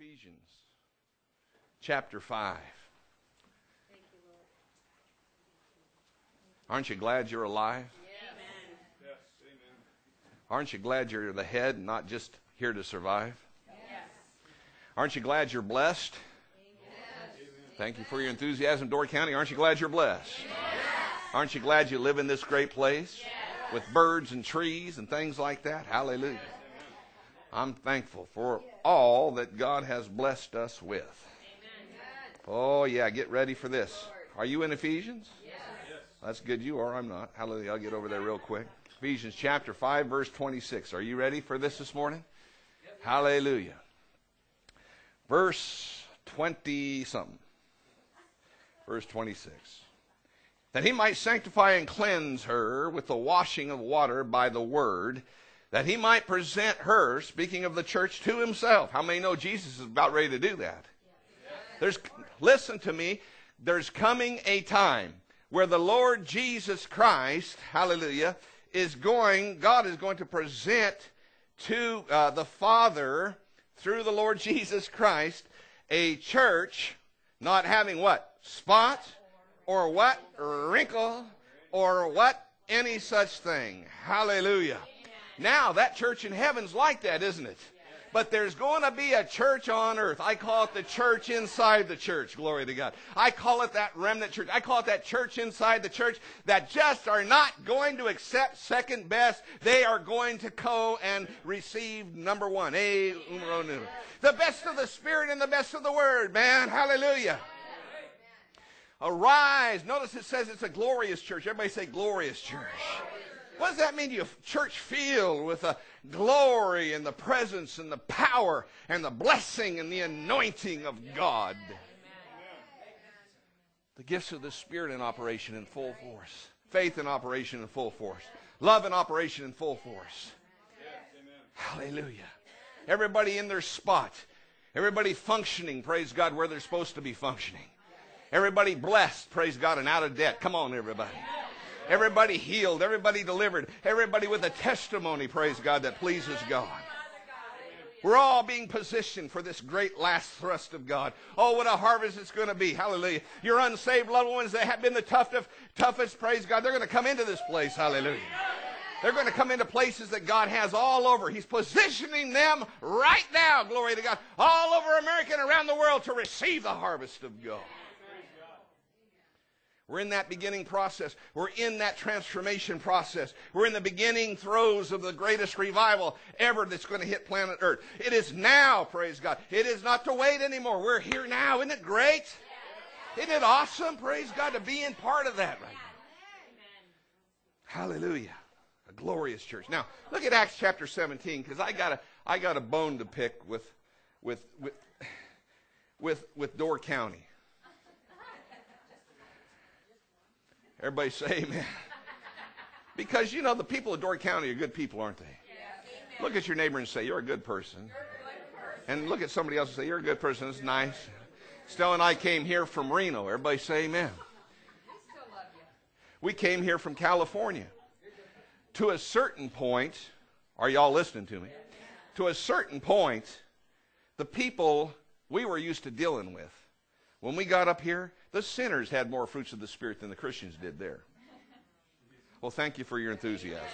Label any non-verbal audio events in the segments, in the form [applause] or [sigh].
Ephesians chapter 5. Aren't you glad you're alive? Yes, amen. Aren't you glad you're the head and not just here to survive? Aren't you glad you're blessed? Thank you for your enthusiasm, Door County. Aren't you glad you're blessed? Aren't you glad you live in this great place with birds and trees and things like that? Hallelujah. I'm thankful for all that God has blessed us with. Oh, yeah, get ready for this. Are you in Ephesians? Yes. That's good. You are. I'm not. Hallelujah. I'll get over there real quick. Ephesians chapter 5, verse 26. Are you ready for this this morning? Hallelujah. Verse 20 something. Verse 26. That he might sanctify and cleanse her with the washing of water by the word, that he might present her, speaking of the church, to himself. How many know Jesus is about ready to do that? There's, listen to me, there's coming a time where the Lord Jesus Christ, hallelujah, is going, God is going to present to uh, the Father through the Lord [laughs] Jesus Christ a church not having what? Spot or what? Wrinkle or what? Any such thing. Hallelujah. Now, that church in heaven's like that, isn't it? But there's going to be a church on earth. I call it the church inside the church. Glory to God. I call it that remnant church. I call it that church inside the church that just are not going to accept second best. They are going to go and receive number one. A. The best of the Spirit and the best of the Word, man. Hallelujah. Arise. Notice it says it's a glorious church. Everybody say glorious church. What does that mean to you? Church filled with the glory and the presence and the power and the blessing and the anointing of God. The gifts of the Spirit in operation in full force. Faith in operation in full force. Love in operation in full force. Hallelujah. Everybody in their spot. Everybody functioning, praise God, where they're supposed to be functioning. Everybody blessed, praise God, and out of debt. Come on, everybody. Everybody healed, everybody delivered, everybody with a testimony, praise God, that pleases God. We're all being positioned for this great last thrust of God. Oh, what a harvest it's going to be. Hallelujah. Your unsaved loved ones that have been the toughest, toughest, praise God, they're going to come into this place. Hallelujah. They're going to come into places that God has all over. He's positioning them right now, glory to God, all over America and around the world to receive the harvest of God. We're in that beginning process. We're in that transformation process. We're in the beginning throes of the greatest revival ever that's going to hit planet Earth. It is now, praise God. It is not to wait anymore. We're here now. Isn't it great? Isn't it awesome, praise God, to be in part of that right now? Hallelujah. A glorious church. Now, look at Acts chapter 17, because I got a I got a bone to pick with with with with, with Door County. Everybody say amen. Because, you know, the people of Door County are good people, aren't they? Look at your neighbor and say, You're a good person. And look at somebody else and say, You're a good person. It's nice. Stella and I came here from Reno. Everybody say amen. We came here from California. To a certain point, are y'all listening to me? To a certain point, the people we were used to dealing with, when we got up here, the sinners had more fruits of the Spirit than the Christians did there. Well, thank you for your enthusiasm.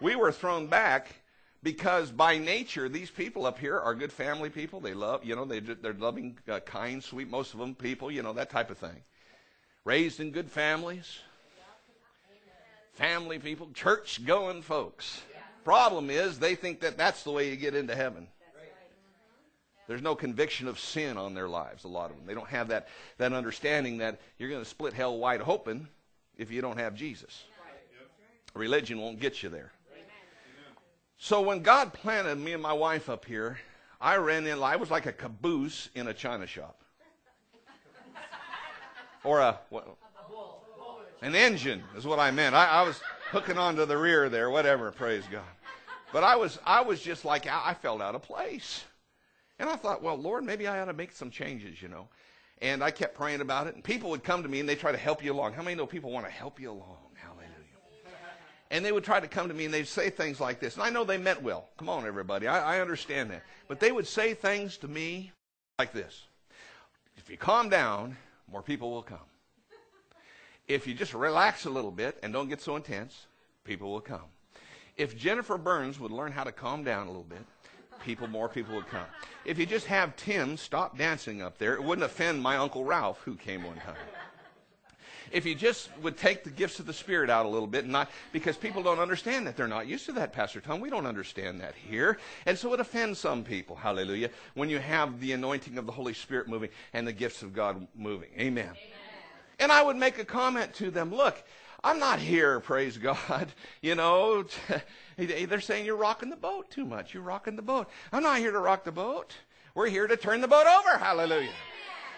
We were thrown back because by nature, these people up here are good family people. They love, you know, they, they're loving, uh, kind, sweet, most of them people, you know, that type of thing. Raised in good families, family people, church going folks. Problem is, they think that that's the way you get into heaven. There's no conviction of sin on their lives, a lot of them. They don't have that, that understanding that you're going to split hell wide open if you don't have Jesus. Religion won't get you there. So when God planted me and my wife up here, I ran in, I was like a caboose in a china shop. Or a, what, an engine is what I meant. I, I was hooking onto the rear there, whatever, praise God. But I was, I was just like, I felt out of place. And I thought, well, Lord, maybe I ought to make some changes, you know. And I kept praying about it. And people would come to me and they try to help you along. How many know people want to help you along? Hallelujah. And they would try to come to me and they'd say things like this. And I know they meant well. Come on, everybody. I, I understand that. But they would say things to me like this If you calm down, more people will come. If you just relax a little bit and don't get so intense, people will come. If Jennifer Burns would learn how to calm down a little bit, people, more people would come. If you just have Tim stop dancing up there, it wouldn't offend my Uncle Ralph, who came one time. If you just would take the gifts of the Spirit out a little bit, and not because people don't understand that. They're not used to that, Pastor Tom. We don't understand that here. And so it offends some people, hallelujah, when you have the anointing of the Holy Spirit moving and the gifts of God moving. Amen. Amen. And I would make a comment to them look, I'm not here, praise God. [laughs] You know, [laughs] they're saying you're rocking the boat too much. You're rocking the boat. I'm not here to rock the boat. We're here to turn the boat over. Hallelujah.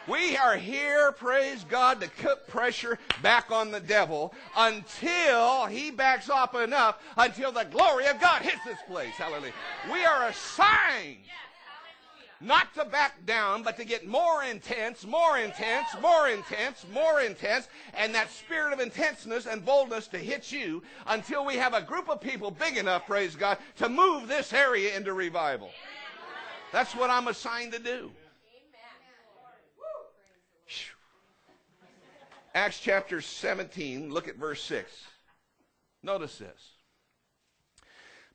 We are here, praise God, to put pressure back on the devil until he backs off enough, until the glory of God hits this place. Hallelujah. We are assigned not to back down, but to get more intense, more intense, more intense, more intense, and that spirit of intenseness and boldness to hit you until we have a group of people big enough, praise God, to move this area into revival. That's what I'm assigned to do. Acts chapter 17, look at verse 6. Notice this.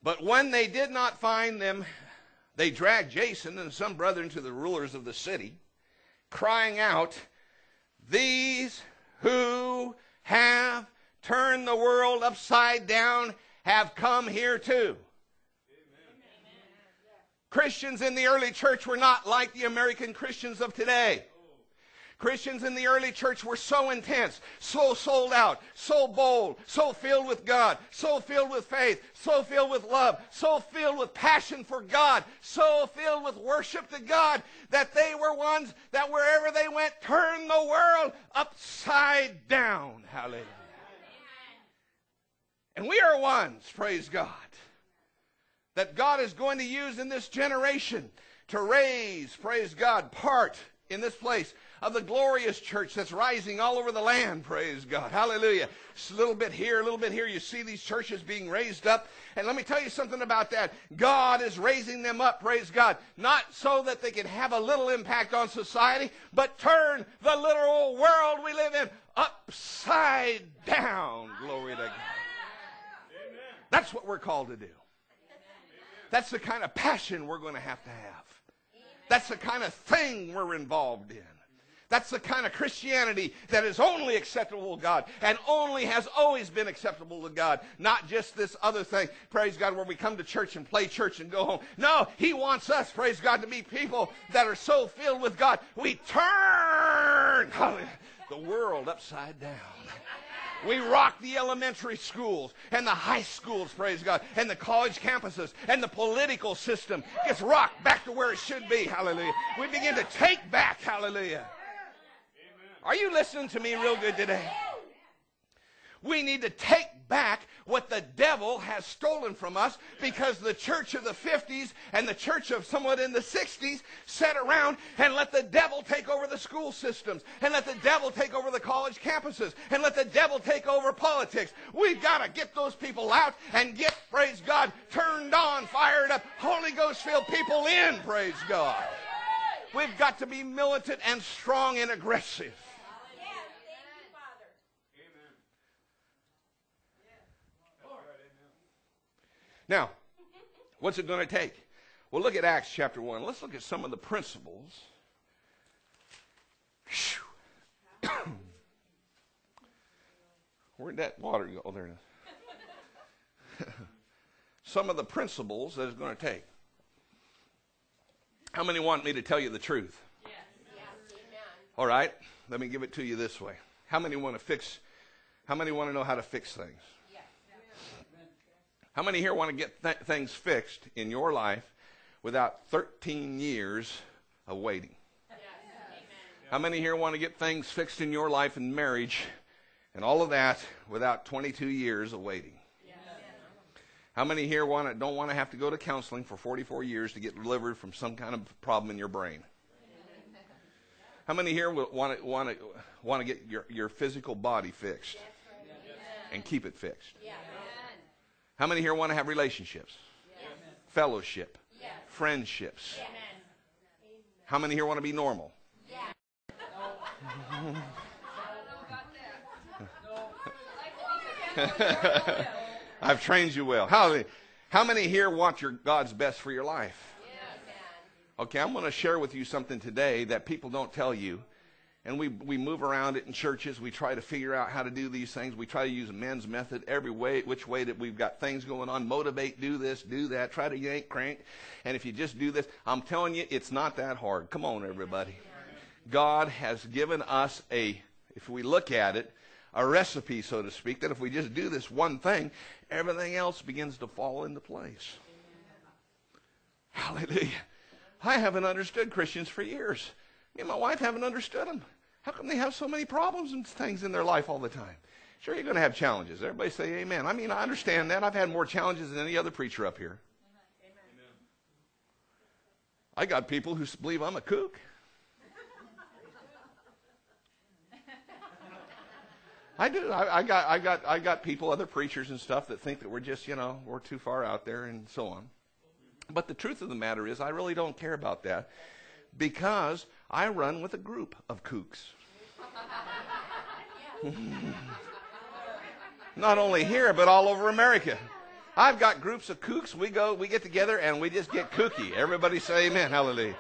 But when they did not find them they dragged Jason and some brethren to the rulers of the city, crying out, These who have turned the world upside down have come here too. Christians in the early church were not like the American Christians of today. Christians in the early church were so intense, so sold out, so bold, so filled with God, so filled with faith, so filled with love, so filled with passion for God, so filled with worship to God that they were ones that wherever they went turned the world upside down. Hallelujah. And we are ones, praise God, that God is going to use in this generation to raise, praise God, part in this place of the glorious church that's rising all over the land. Praise God. Hallelujah. It's a little bit here, a little bit here. You see these churches being raised up. And let me tell you something about that. God is raising them up, praise God, not so that they can have a little impact on society, but turn the literal world we live in upside down. Glory to God. That's what we're called to do. That's the kind of passion we're going to have to have. That's the kind of thing we're involved in. That's the kind of Christianity that is only acceptable to God and only has always been acceptable to God. Not just this other thing, praise God, where we come to church and play church and go home. No, He wants us, praise God, to be people that are so filled with God. We turn the world upside down. We rock the elementary schools and the high schools, praise God, and the college campuses and the political system gets rocked back to where it should be. Hallelujah. We begin to take back, hallelujah, are you listening to me real good today? We need to take back what the devil has stolen from us because the church of the 50s and the church of somewhat in the 60s sat around and let the devil take over the school systems and let the devil take over the college campuses and let the devil take over politics. We've got to get those people out and get, praise God, turned on, fired up, Holy Ghost filled people in, praise God. We've got to be militant and strong and aggressive. Now, what's it going to take? Well, look at Acts chapter 1. Let's look at some of the principles. [coughs] Where'd that water go? Oh, there it is. [laughs] some of the principles that it's going to take. How many want me to tell you the truth? Yes. yes. All right. Let me give it to you this way. How many want to fix? How many want to know how to fix things? How many here want to get th- things fixed in your life without 13 years of waiting? Yes. How many here want to get things fixed in your life and marriage and all of that without 22 years of waiting? Yes. How many here want to, don't want to have to go to counseling for 44 years to get delivered from some kind of problem in your brain? [laughs] How many here want to, want to, want to get your, your physical body fixed and keep it fixed? How many here want to have relationships? Fellowship, friendships. How many here want to be normal? [laughs] I've trained you well. How, how many here want your God's best for your life? Okay, I'm going to share with you something today that people don't tell you. And we, we move around it in churches. We try to figure out how to do these things. We try to use a men's method every way, which way that we've got things going on. Motivate, do this, do that. Try to yank, crank. And if you just do this, I'm telling you, it's not that hard. Come on, everybody. God has given us a, if we look at it, a recipe, so to speak, that if we just do this one thing, everything else begins to fall into place. Hallelujah. I haven't understood Christians for years. Me and my wife haven't understood them. How come they have so many problems and things in their life all the time? Sure, you're going to have challenges. Everybody say amen. I mean, I understand that. I've had more challenges than any other preacher up here. Amen. I got people who believe I'm a kook. I do. I, I, got, I, got, I got people, other preachers and stuff, that think that we're just, you know, we're too far out there and so on. But the truth of the matter is, I really don't care about that because I run with a group of kooks. [laughs] Not only here, but all over America. I've got groups of kooks. We go, we get together, and we just get kooky. Everybody say amen. Hallelujah.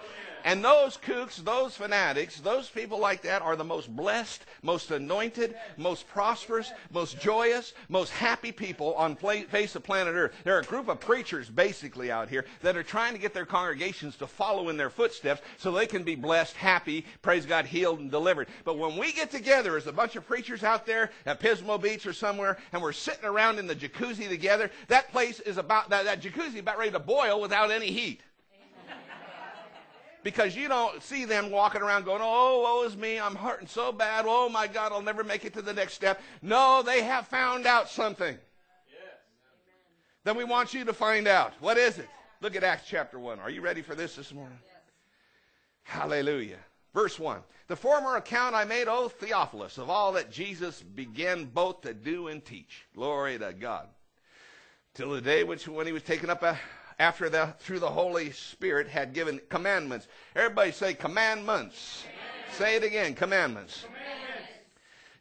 And those kooks, those fanatics, those people like that are the most blessed, most anointed, most prosperous, most joyous, most happy people on face of planet Earth. They're a group of preachers basically out here that are trying to get their congregations to follow in their footsteps so they can be blessed, happy, praise God, healed and delivered. But when we get together as a bunch of preachers out there at Pismo Beach or somewhere and we're sitting around in the jacuzzi together, that place is about, that, that jacuzzi about ready to boil without any heat because you don't see them walking around going, Oh, woe is me, I'm hurting so bad. Oh my God, I'll never make it to the next step. No, they have found out something. Yes. Then we want you to find out. What is it? Look at Acts chapter 1. Are you ready for this this morning? Yes. Hallelujah. Verse 1. The former account I made, O Theophilus, of all that Jesus began both to do and teach. Glory to God. Till the day which when he was taken up a after the through the Holy Spirit had given commandments. Everybody say commandments. commandments. Say it again, commandments. commandments.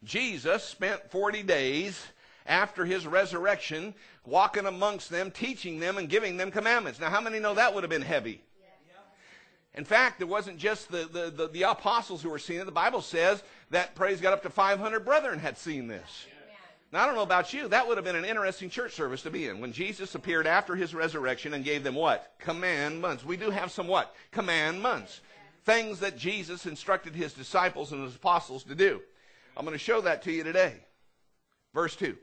Jesus spent 40 days after his resurrection walking amongst them, teaching them and giving them commandments. Now, how many know that would have been heavy? In fact, it wasn't just the, the, the, the, apostles who were seeing it. The Bible says that, praise God, up to 500 brethren had seen this. Now, I don't know about you. That would have been an interesting church service to be in. When Jesus appeared after his resurrection and gave them what? Commandments. We do have some what? Commandments. Things that Jesus instructed his disciples and his apostles to do. I'm going to show that to you today. Verse 2.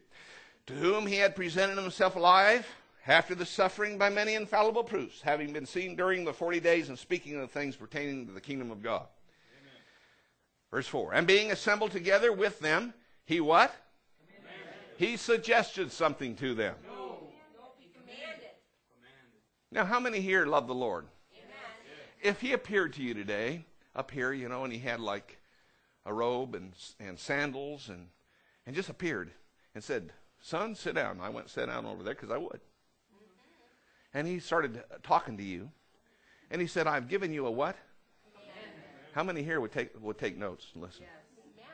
To whom he had presented himself alive after the suffering by many infallible proofs, having been seen during the 40 days and speaking of the things pertaining to the kingdom of God. Amen. Verse 4. And being assembled together with them, he what? He suggested something to them. No. Now, how many here love the Lord? Amen. If he appeared to you today, up here, you know, and he had like a robe and, and sandals and, and just appeared and said, Son, sit down. I went and sat down over there because I would. And he started talking to you. And he said, I've given you a what? Amen. How many here would take, would take notes and listen? Yes.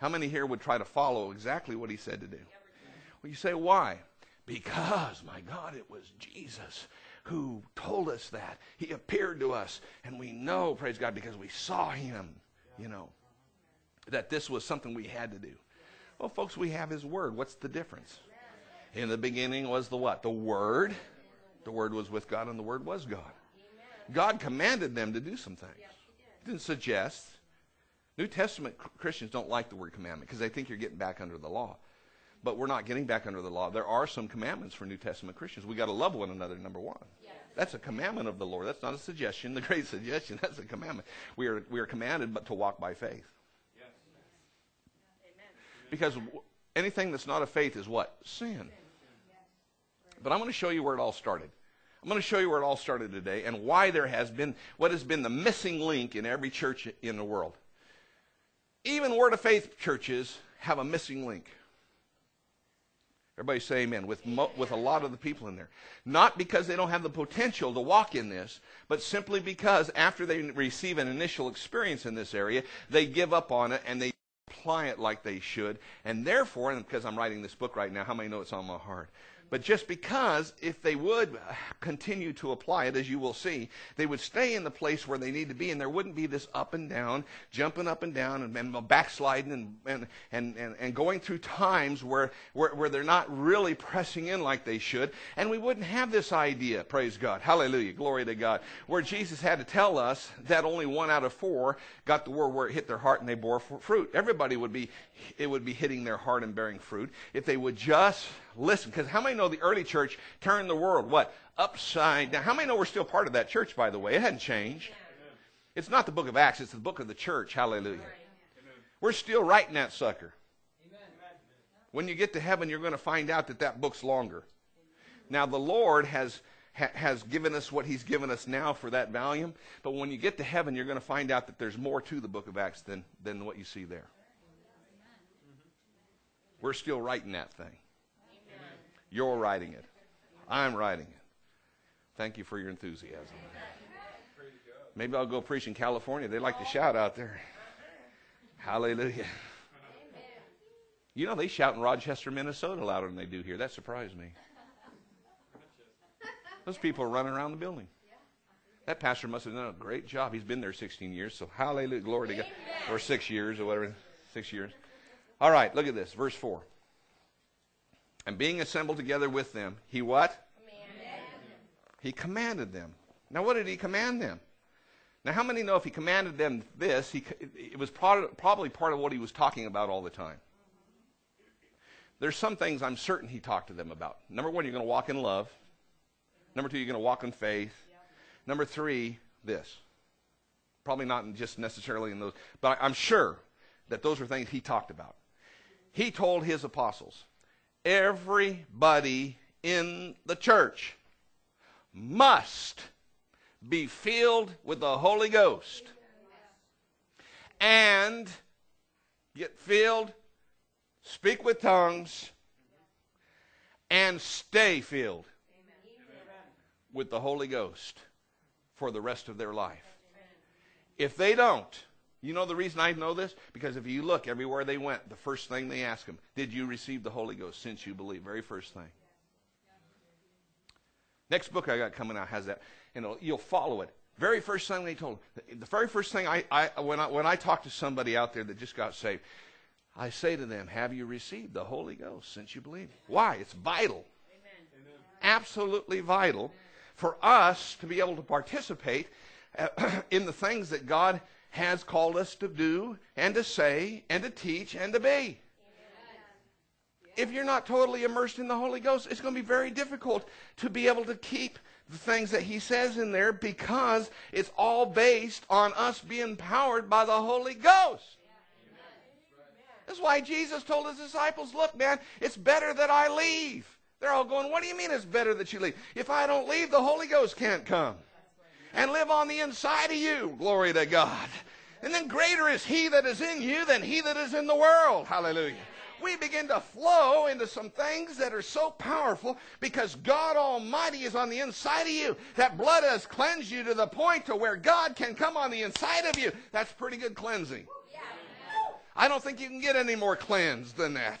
How many here would try to follow exactly what he said to do? Well, you say, why? Because, my God, it was Jesus who told us that. He appeared to us, and we know, praise God, because we saw him, you know, that this was something we had to do. Well, folks, we have his word. What's the difference? In the beginning was the what? The word. The word was with God, and the word was God. God commanded them to do some things. He didn't suggest. New Testament Christians don't like the word commandment because they think you're getting back under the law but we're not getting back under the law. There are some commandments for New Testament Christians. We got to love one another, number one. Yes. That's a commandment of the Lord. That's not a suggestion, the great [laughs] suggestion. That's a commandment. We are, we are commanded but to walk by faith. Yes. Because anything that's not a faith is what? Sin. But I'm going to show you where it all started. I'm going to show you where it all started today and why there has been what has been the missing link in every church in the world. Even Word of Faith churches have a missing link. Everybody say amen. With, mo- with a lot of the people in there. Not because they don't have the potential to walk in this, but simply because after they receive an initial experience in this area, they give up on it and they apply it like they should. And therefore, and because I'm writing this book right now, how many know it's on my heart? But just because if they would uh, continue to apply it, as you will see, they would stay in the place where they need to be, and there wouldn't be this up and down, jumping up and down, and, and backsliding, and, and, and, and, and going through times where, where, where they're not really pressing in like they should. And we wouldn't have this idea, praise God, hallelujah, glory to God, where Jesus had to tell us that only one out of four got the word where it hit their heart and they bore fruit. Everybody would be, it would be hitting their heart and bearing fruit if they would just listen. Because how many know the early church turned the world, what? Upside down. How many know we're still part of that church, by the way? It hadn't changed. It's not the book of Acts, it's the book of the church. Hallelujah. We're still writing that sucker. When you get to heaven, you're going to find out that that book's longer. Now, the Lord has has given us what he's given us now for that volume. But when you get to heaven, you're going to find out that there's more to the book of Acts than, than what you see there. We're still writing that thing. You're writing it. I'm writing it. Thank you for your enthusiasm. Maybe I'll go preach in California. They like to shout out there. Hallelujah. You know, they shout in Rochester, Minnesota louder than they do here. That surprised me. Those people are running around the building. That pastor must have done a great job. He's been there 16 years, so hallelujah, glory to God. Or six years or whatever, six years. All right, look at this, verse 4. And being assembled together with them, he what? Commanded. He commanded them. Now, what did he command them? Now, how many know if he commanded them this, he, it was probably part of what he was talking about all the time? There's some things I'm certain he talked to them about. Number one, you're going to walk in love. Number two, you're going to walk in faith. Number three, this. Probably not just necessarily in those, but I'm sure that those are things he talked about. He told his apostles, everybody in the church must be filled with the Holy Ghost and get filled, speak with tongues, and stay filled with the Holy Ghost for the rest of their life. If they don't, you know the reason I know this? Because if you look everywhere they went, the first thing they ask them, Did you receive the Holy Ghost since you believe? Very first thing. Next book I got coming out has that. And you'll follow it. Very first thing they told the very first thing I, I, when I when I talk to somebody out there that just got saved, I say to them, Have you received the Holy Ghost since you believe? Why? It's vital. Amen. Absolutely vital for us to be able to participate [clears throat] in the things that God has called us to do and to say and to teach and to be. If you're not totally immersed in the Holy Ghost, it's going to be very difficult to be able to keep the things that he says in there because it's all based on us being powered by the Holy Ghost. That's why Jesus told his disciples, Look, man, it's better that I leave. They're all going, What do you mean it's better that you leave? If I don't leave, the Holy Ghost can't come and live on the inside of you. Glory to God. And then greater is he that is in you than he that is in the world. Hallelujah. We begin to flow into some things that are so powerful because God Almighty is on the inside of you. That blood has cleansed you to the point to where God can come on the inside of you. That's pretty good cleansing. I don't think you can get any more cleansed than that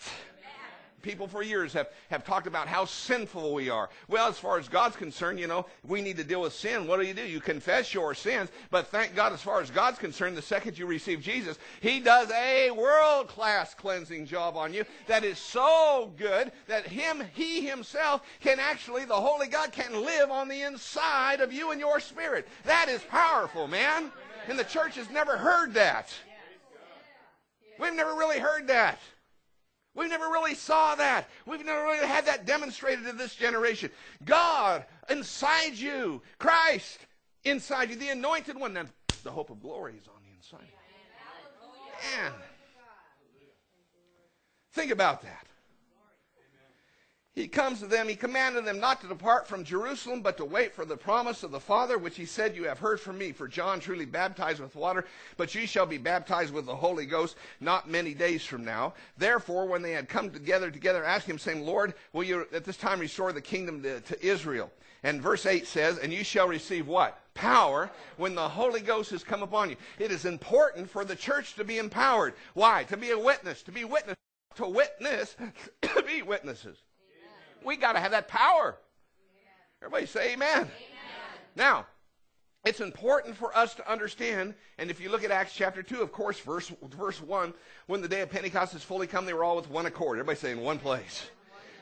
people for years have, have talked about how sinful we are. Well, as far as God's concerned, you know, we need to deal with sin. What do you do? You confess your sins, but thank God, as far as God's concerned, the second you receive Jesus, He does a world class cleansing job on you that is so good that Him, He Himself can actually, the Holy God can live on the inside of you and your spirit. That is powerful, man. And the church has never heard that. We've never really heard that. We never really saw that. We've never really had that demonstrated to this generation. God inside you, Christ inside you, the anointed one. Then the hope of glory is on the inside. Man. Think about that. He comes to them, he commanded them not to depart from Jerusalem, but to wait for the promise of the Father, which he said, You have heard from me. For John truly baptized with water, but ye shall be baptized with the Holy Ghost not many days from now. Therefore, when they had come together, together asked him, saying, Lord, will you at this time restore the kingdom to, to Israel? And verse 8 says, And you shall receive what? Power when the Holy Ghost has come upon you. It is important for the church to be empowered. Why? To be a witness, to be witness, to witness, [coughs] to be witnesses. We got to have that power. Everybody say amen. amen. Now, it's important for us to understand, and if you look at Acts chapter 2, of course, verse, verse 1, when the day of Pentecost is fully come, they were all with one accord. Everybody say in one place.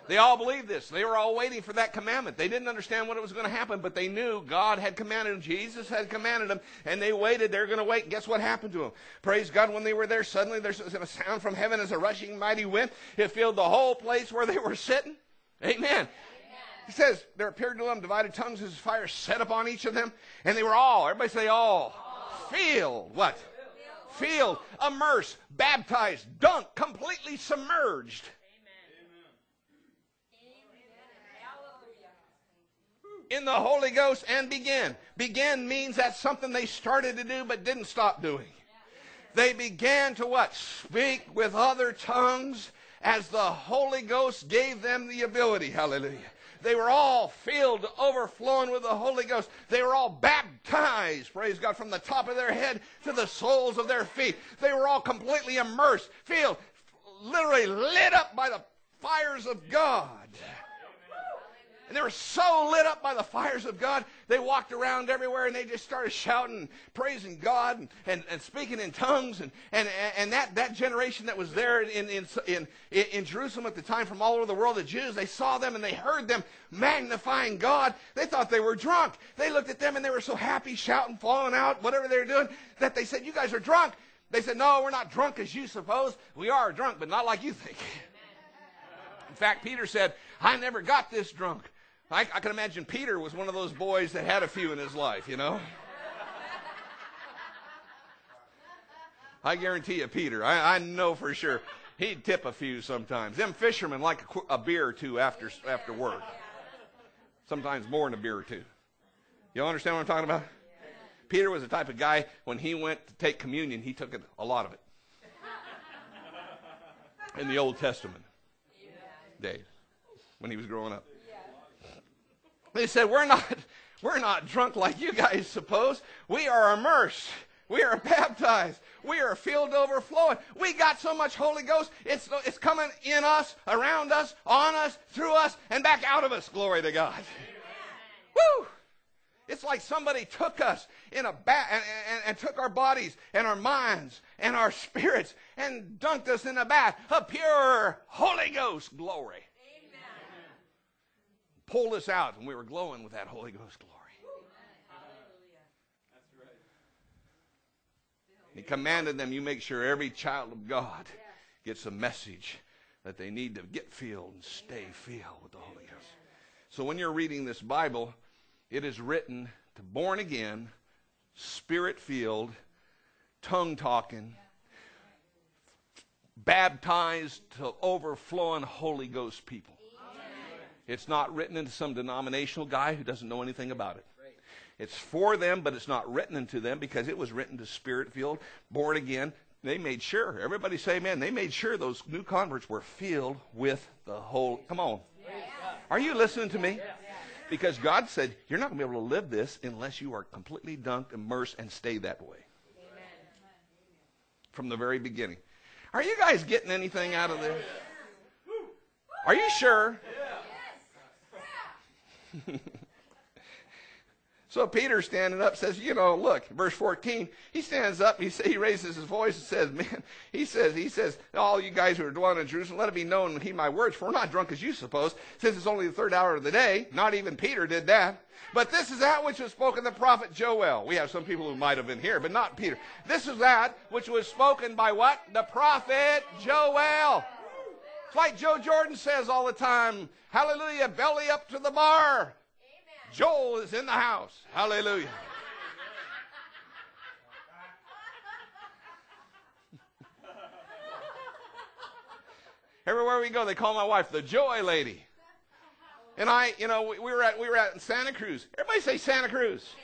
They all believed this. They were all waiting for that commandment. They didn't understand what it was going to happen, but they knew God had commanded them. Jesus had commanded them, and they waited. They're going to wait. Guess what happened to them? Praise God. When they were there, suddenly there's a sound from heaven as a rushing mighty wind. It filled the whole place where they were sitting. Amen. He says, there appeared to them divided tongues as fire set upon each of them, and they were all, everybody say all, all. filled, what? Filled, immersed, baptized, dunked, completely submerged. in the Holy Ghost and began. Begin means that's something they started to do but didn't stop doing. They began to what? Speak with other tongues as the Holy Ghost gave them the ability. Hallelujah. They were all filled overflowing with the Holy Ghost. They were all baptized, praise God, from the top of their head to the soles of their feet. They were all completely immersed, filled, literally lit up by the fires of God. And they were so lit up by the fires of God, they walked around everywhere and they just started shouting, and praising God and, and, and speaking in tongues. And, and, and that, that generation that was there in, in, in, in Jerusalem at the time from all over the world, the Jews, they saw them and they heard them magnifying God. They thought they were drunk. They looked at them and they were so happy, shouting, falling out, whatever they were doing, that they said, You guys are drunk. They said, No, we're not drunk as you suppose. We are drunk, but not like you think. [laughs] In fact, Peter said, I never got this drunk. I, I can imagine Peter was one of those boys that had a few in his life, you know? I guarantee you, Peter, I, I know for sure he'd tip a few sometimes. Them fishermen like a, a, beer or two after, after work. Sometimes more than a beer or two. You understand what I'm talking about? Peter was the type of guy, when he went to take communion, he took a lot of it. In the Old Testament days, when he was growing up. They said, We're not, [laughs] we're not drunk like you guys suppose. We are immersed. We are baptized. We are filled overflowing. We got so much Holy Ghost, it's, it's coming in us, around us, on us, through us, and back out of us. Glory to God. Woo! It's like somebody took us in a bat and, and, and, took our bodies and our minds and our spirits and dunked us in a bath of pure Holy Ghost glory pulled us out, and we were glowing with that Holy Ghost glory. He commanded them, you make sure every child of God gets a message that they need to get filled and stay filled with the Holy Ghost. So when you're reading this Bible, it is written to born again, spirit filled, tongue talking, baptized to overflowing Holy Ghost people. It's not written into some denominational guy who doesn't know anything about it. It's for them, but it's not written into them because it was written to spirit filled, born again. They made sure, everybody say amen, they made sure those new converts were filled with the whole. Come on. Are you listening to me? Because God said, you're not going to be able to live this unless you are completely dunked, immersed, and stay that way. From the very beginning. Are you guys getting anything out of this? Are you sure? [laughs] so Peter standing up says, you know, look, verse 14, he stands up, he, he raises his voice and says, man, [laughs] he says, he says, all you guys who are dwelling in Jerusalem, let it be known and heed my words, for we're not drunk as you suppose, since it's only the third hour of the day. Not even Peter did that. But this is that which was spoken the prophet Joel. We have some people who might have been here, but not Peter. This is that which was spoken by what? The prophet Joel. It's like Joe Jordan says all the time. Hallelujah. Belly up to the bar. Amen. Joel is in the house. Hallelujah. [laughs] Everywhere we go, they call my wife the joy lady. And I, you know, we, we were at we were at Santa Cruz. Everybody say Santa Cruz.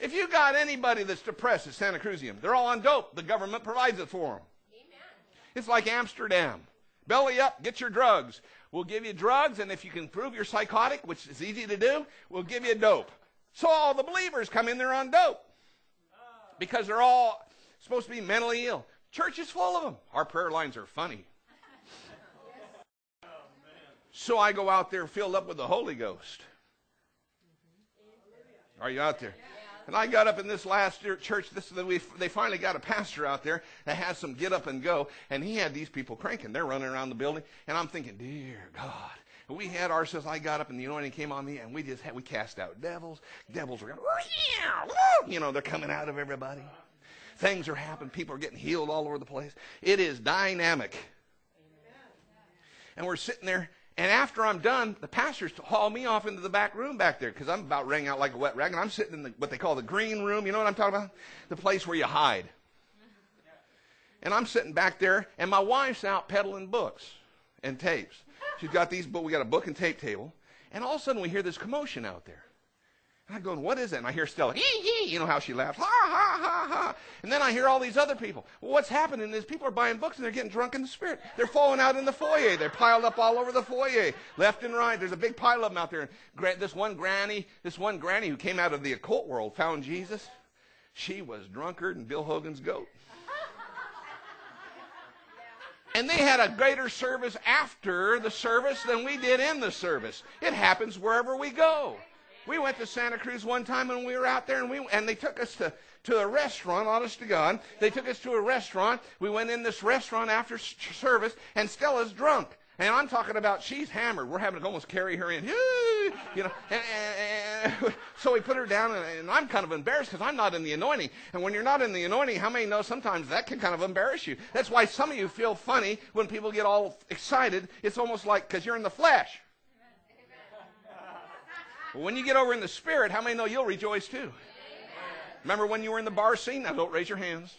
If you got anybody that's depressed, it's Santa Cruzium. They're all on dope. The government provides it for them. It's like Amsterdam. Belly up, get your drugs. We'll give you drugs, and if you can prove you're psychotic, which is easy to do, we'll give you dope. So all the believers come in there on dope because they're all supposed to be mentally ill. Church is full of them. Our prayer lines are funny. So I go out there filled up with the Holy Ghost. Are you out there? And I got up in this last year church. This we, they finally got a pastor out there that has some get up and go, and he had these people cranking. They're running around the building, and I'm thinking, dear God. We had ourselves. I got up, and the anointing came on me, and we just had, we cast out devils. Devils were going, you know, they're coming out of everybody. Things are happening. People are getting healed all over the place. It is dynamic. And we're sitting there, and after I'm done, the pastors haul me off into the back room back there because I'm about wringing out like a wet rag, and I'm sitting in the, what they call the green room. You know what I'm talking about? The place where you hide. And I'm sitting back there, and my wife's out peddling books and tapes. She's got these, but we got a book and tape table, and all of a sudden we hear this commotion out there. And I'm going, what is it? And I hear Stella, hee hee, you know how she laughs, ha ha ha ha. And then I hear all these other people. Well, what's happening is people are buying books and they're getting drunk in the spirit. They're falling out in the foyer. They're piled up all over the foyer, left and right. There's a big pile of them out there. And this one granny, this one granny who came out of the occult world, found Jesus. She was drunker than Bill Hogan's goat. And they had a greater service after the service than we did in the service. It happens wherever we go. We went to Santa Cruz one time and we were out there and we and they took us to to a restaurant, honest to God. They took us to a restaurant. We went in this restaurant after service and Stella's drunk. And I'm talking about she's hammered. We're having to almost carry her in. [laughs] You know, and, and, and, so we put her down, and, I'm kind of embarrassed because I'm not in the anointing. And when you're not in the anointing, how many know sometimes that can kind of embarrass you? That's why some of you feel funny when people get all excited. It's almost like because you're in the flesh. But when you get over in the spirit, how many know you'll rejoice too? Remember when you were in the bar scene? Now don't raise your hands.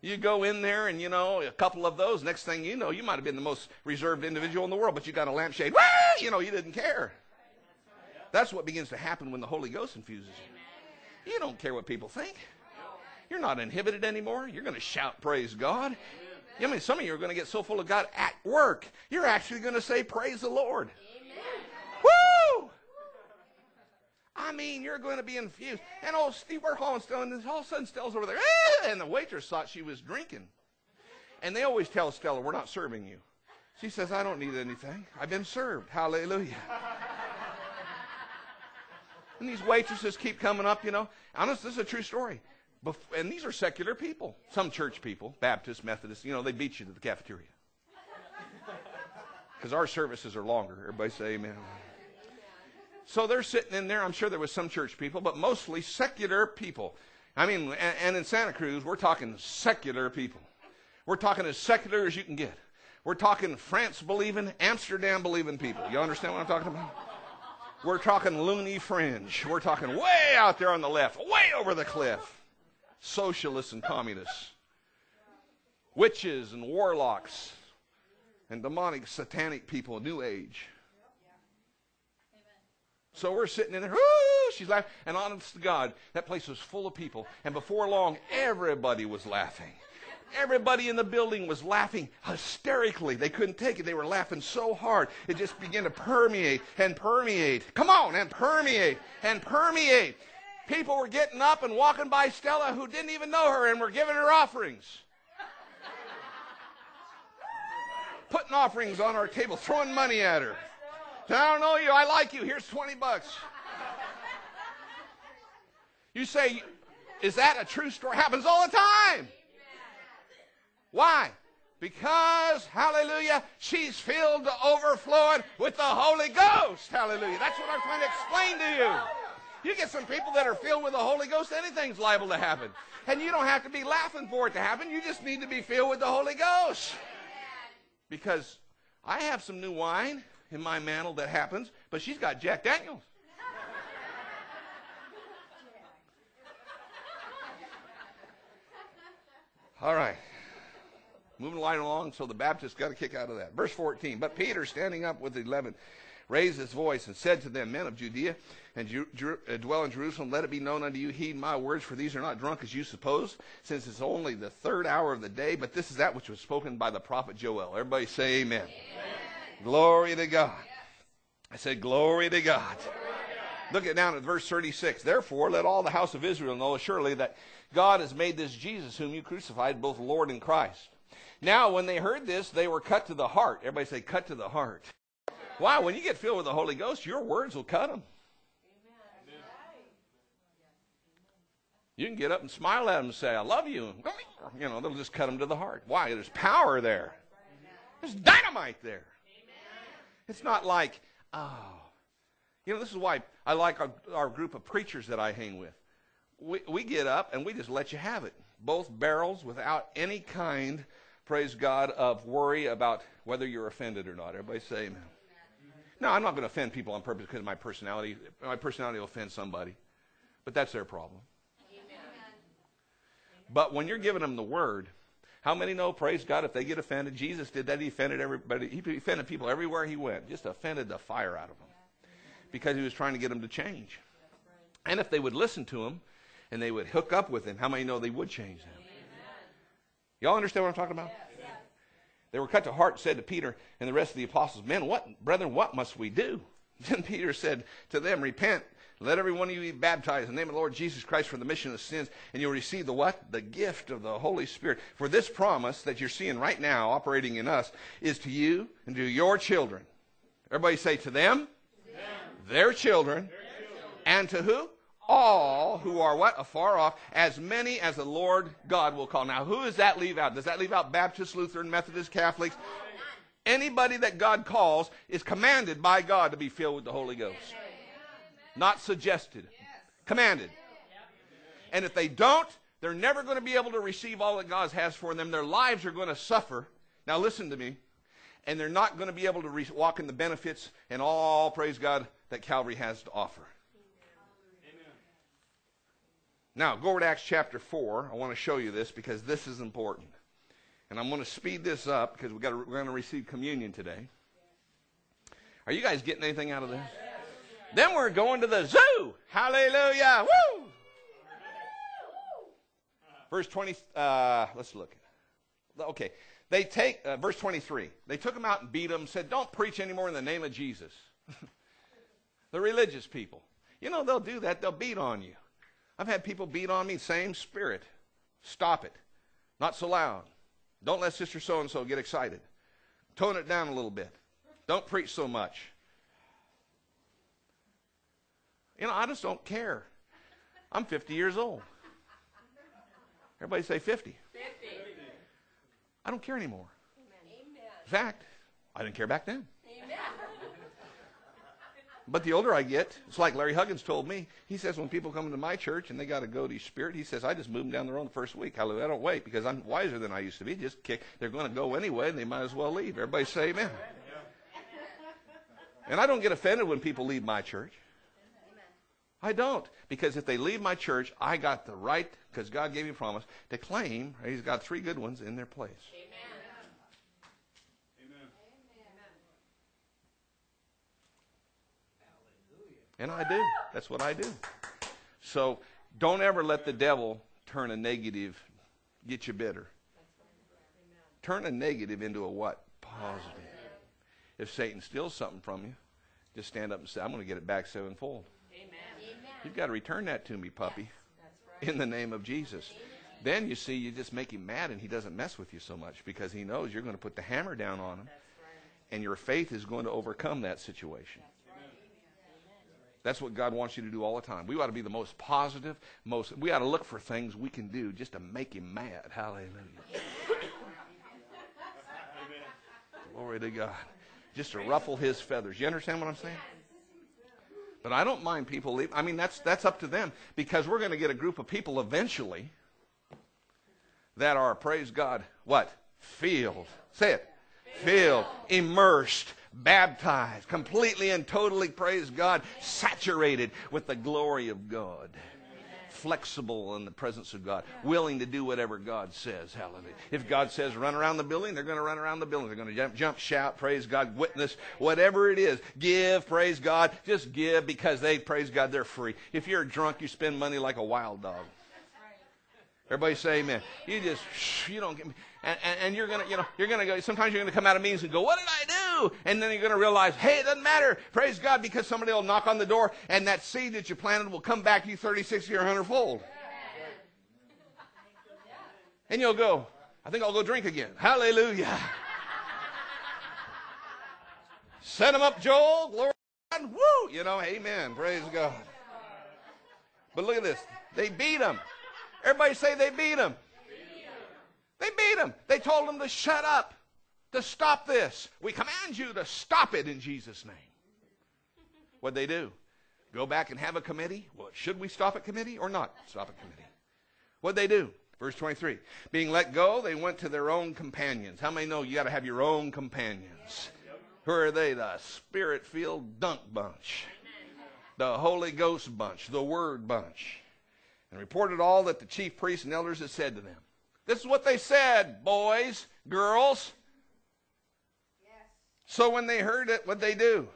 You go in there and, you know, a couple of those, next thing you know, you might have been the most reserved individual in the world, but you got a lampshade. You know, you didn't care. That's what begins to happen when the Holy Ghost infuses you. You don't care what people think. You're not inhibited anymore. You're going to shout, Praise God. I mean, some of you are going to get so full of God at work, you're actually going to say, Praise the Lord. Woo! I mean, you're going to be infused. And old Steve, we're hauling Stella, and all of a sudden Stella's over there, ah! and the waitress thought she was drinking. And they always tell Stella, we're not serving you. She says, I don't need anything. I've been served. Hallelujah. and these waitresses keep coming up, you know. Honest, this is a true story. And these are secular people. Some church people, Baptist, Methodist, you know, they beat you to the cafeteria. Because our services are longer. Everybody say amen. So they're sitting in there. I'm sure there was some church people, but mostly secular people. I mean, and, and in Santa Cruz, we're talking secular people. We're talking as secular as you can get. We're talking France believing, Amsterdam believing people. You understand what I'm talking about? We're talking loony fringe. We're talking way out there on the left, way over the cliff. Socialists and communists. Witches and warlocks and demonic satanic people, New Age. So we're sitting in there, she's laughing. And honest to God, that place was full of people. And before long, everybody was laughing. Everybody in the building was laughing hysterically. They couldn't take it. They were laughing so hard. It just began to permeate and permeate. Come on, and permeate and permeate. People were getting up and walking by Stella who didn't even know her and were giving her offerings. Putting offerings on our table, throwing money at her. I don't know you. I like you. Here's 20 bucks. You say, is that a true story? Happens all the time. Why? Because, hallelujah, she's filled to overflowing with the Holy Ghost. Hallelujah. That's what I'm trying to explain to you. You get some people that are filled with the Holy Ghost, anything's liable to happen. And you don't have to be laughing for it to happen. You just need to be filled with the Holy Ghost. Because I have some new wine in my mantle that happens, but she's got Jack Daniels. All right. Moving right along, so the Baptists got a kick out of that. Verse 14. But Peter, standing up with the eleven, raised his voice and said to them, Men of Judea and uh, dwell in Jerusalem, let it be known unto you, heed my words, for these are not drunk as you suppose, since it's only the third hour of the day, but this is that which was spoken by the prophet Joel. Everybody say amen. amen. Glory to God. I said, Glory to God. Look at down at verse 36. Therefore, let all the house of Israel know surely that God has made this Jesus, whom you crucified, both Lord and Christ. Now, when they heard this, they were cut to the heart. Everybody say, cut to the heart. Wow, when you get filled with the Holy Ghost, your words will cut them. You can get up and smile at them and say, I love you. You know, they'll just cut them to the heart. Why? There's power there. There's dynamite there. It's not like, oh. You know, this is why I like our, our group of preachers that I hang with. We, we get up and we just let you have it. Both barrels without any kind, praise God, of worry about whether you're offended or not. Everybody say amen. No, I'm not going to offend people on purpose because of my personality. My personality will offend somebody, but that's their problem. Amen. But when you're giving them the word, how many know, praise God, if they get offended, Jesus did that. He offended everybody. He offended people everywhere he went, just offended the fire out of them because he was trying to get them to change. And if they would listen to him and they would hook up with him, how many know they would change them? Y'all understand what I'm talking about? They were cut to heart, said to Peter and the rest of the apostles, Men, what, brethren, what must we do? [laughs] Then Peter said to them, Repent, let every one of you be baptized in the name of the Lord Jesus Christ for the mission of sins, and you'll receive the what? The gift of the Holy Spirit. For this promise that you're seeing right now operating in us is to you and to your children. Everybody say to them, to them. Their, children, their children, and to who? all who are what? Afar off, as many as the Lord God will call. Now, who does that leave out? Does that leave out Baptist, Lutheran, Methodist, Catholics? Anybody that God calls is commanded by God to be filled with the Holy Ghost. Not suggested. Commanded. And if they don't, they're never going to be able to receive all that God has for them. Their lives are going to suffer. Now, listen to me. And they're not going to be able to re- walk in the benefits and all, praise God, that Calvary has to offer. Amen. Now, go over to Acts chapter 4. I want to show you this because this is important. And I'm going to speed this up because we got to, we're going to receive communion today. Are you guys getting anything out of this? Then we're going to the zoo. Hallelujah. Woo! Verse 20, uh, let's look. Okay. They take, uh, verse 23, they took him out and beat him, said, Don't preach anymore in the name of Jesus. [laughs] the religious people. You know, they'll do that, they'll beat on you. I've had people beat on me, same spirit. Stop it. Not so loud. Don't let Sister so and so get excited. Tone it down a little bit. Don't preach so much. You know, I just don't care. I'm 50 years old. Everybody say 50. 50. I don't care anymore. Amen. In fact, I didn't care back then. But the older I get, it's like Larry Huggins told me. He says when people come into my church and they got a goatee spirit, he says I just move them down the road the first week. Hallelujah. I don't wait because I'm wiser than I used to be. Just kick. They're going to go anyway, and they might as well leave. Everybody say amen. And I don't get offended when people leave my church. I don't. Because if they leave my church, I got the right, because God gave me a promise, to claim, He's got three good ones in their place. Amen. Amen. And I do. That's what I do. So don't ever let the devil turn a negative, get you bitter. Turn a negative into a what? Positive. If Satan steals something from you, just stand up and say, I'm going to get it back sevenfold. Amen. You've got to return that to me, puppy. In the name of Jesus. Then you see, you just make him mad and he doesn't mess with you so much because he knows you're going to put the hammer down on him. And your faith is going to overcome that situation. That's what God wants you to do all the time. We ought to be the most positive, most we ought to look for things we can do just to make him mad. Hallelujah. Glory to God. Just to ruffle his feathers. You understand what I'm saying? But I don't mind people leaving. I mean, that's that's up to them because we're going to get a group of people eventually that are, praise God, what? Filled. Say it. Filled, immersed, baptized, completely and totally, praise God, saturated with the glory of God. Flexible in the presence of God, willing to do whatever God says. Hallelujah. If God says run around the building, they're going to run around the building. They're going to jump, jump, shout, praise God, witness, whatever it is. Give, praise God. Just give because they, praise God, they're free. If you're drunk, you spend money like a wild dog. Everybody say amen. You just, you don't get me. And, and, you're gonna, you know, you're gonna go, sometimes you're gonna come out of meetings and go, what did I do? And then you're gonna realize, hey, it doesn't matter. Praise God, because somebody will knock on the door and that seed that you planted will come back to you 30, 60, or 100 fold. And you'll go, I think I'll go drink again. Hallelujah. Set them up, Joel. Glory God. Woo! You know, amen. Praise God. But look at this. They beat them. Everybody say they beat him. They beat him. They told him to shut up, to stop this. We command you to stop it in Jesus' name. What'd they do? Go back and have a committee? Well, should we stop at committee or not stop at committee? What'd they do? Verse 23. Being let go, they went to their own companions. How many know you got to have your own companions? Who are they? The spirit filled dunk bunch, the Holy Ghost bunch, the Word bunch and reported all that the chief priests and elders had said to them. This is what they said, boys, girls. Yes. So when they heard it, what they do?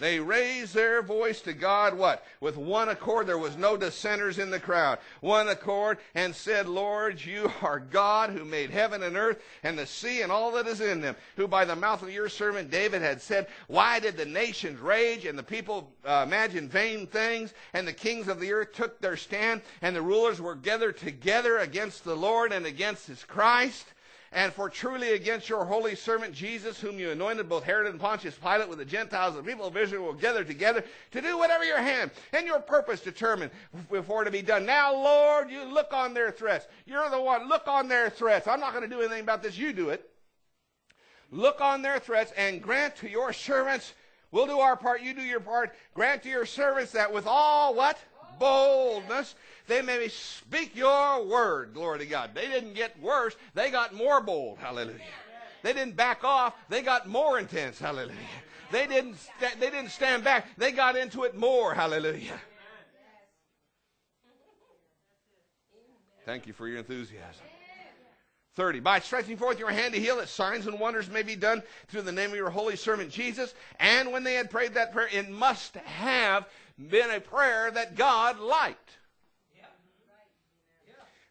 They raised their voice to God, what? With one accord. There was no dissenters in the crowd. One accord and said, Lord, you are God who made heaven and earth and the sea and all that is in them, who by the mouth of your servant David had said, Why did the nations rage and the people uh, imagine vain things? And the kings of the earth took their stand and the rulers were gathered together against the Lord and against his Christ. And for truly against your holy servant Jesus, whom you anointed, both Herod and Pontius Pilate, with the Gentiles and the people of Israel will gather together to do whatever your hand and your purpose determined before to be done. Now, Lord, you look on their threats. You're the one. Look on their threats. I'm not going to do anything about this. You do it. Look on their threats and grant to your servants. We'll do our part. You do your part. Grant to your servants that with all what? Boldness they may speak your word. Glory to God. They didn't get worse, they got more bold. Hallelujah. They didn't back off, they got more intense. Hallelujah. They didn't, they didn't stand back, they got into it more. Hallelujah. Thank you for your enthusiasm. 30. By stretching forth your hand to heal, that signs and wonders may be done through the name of your holy servant Jesus. And when they had prayed that prayer, it must have been a prayer that God liked.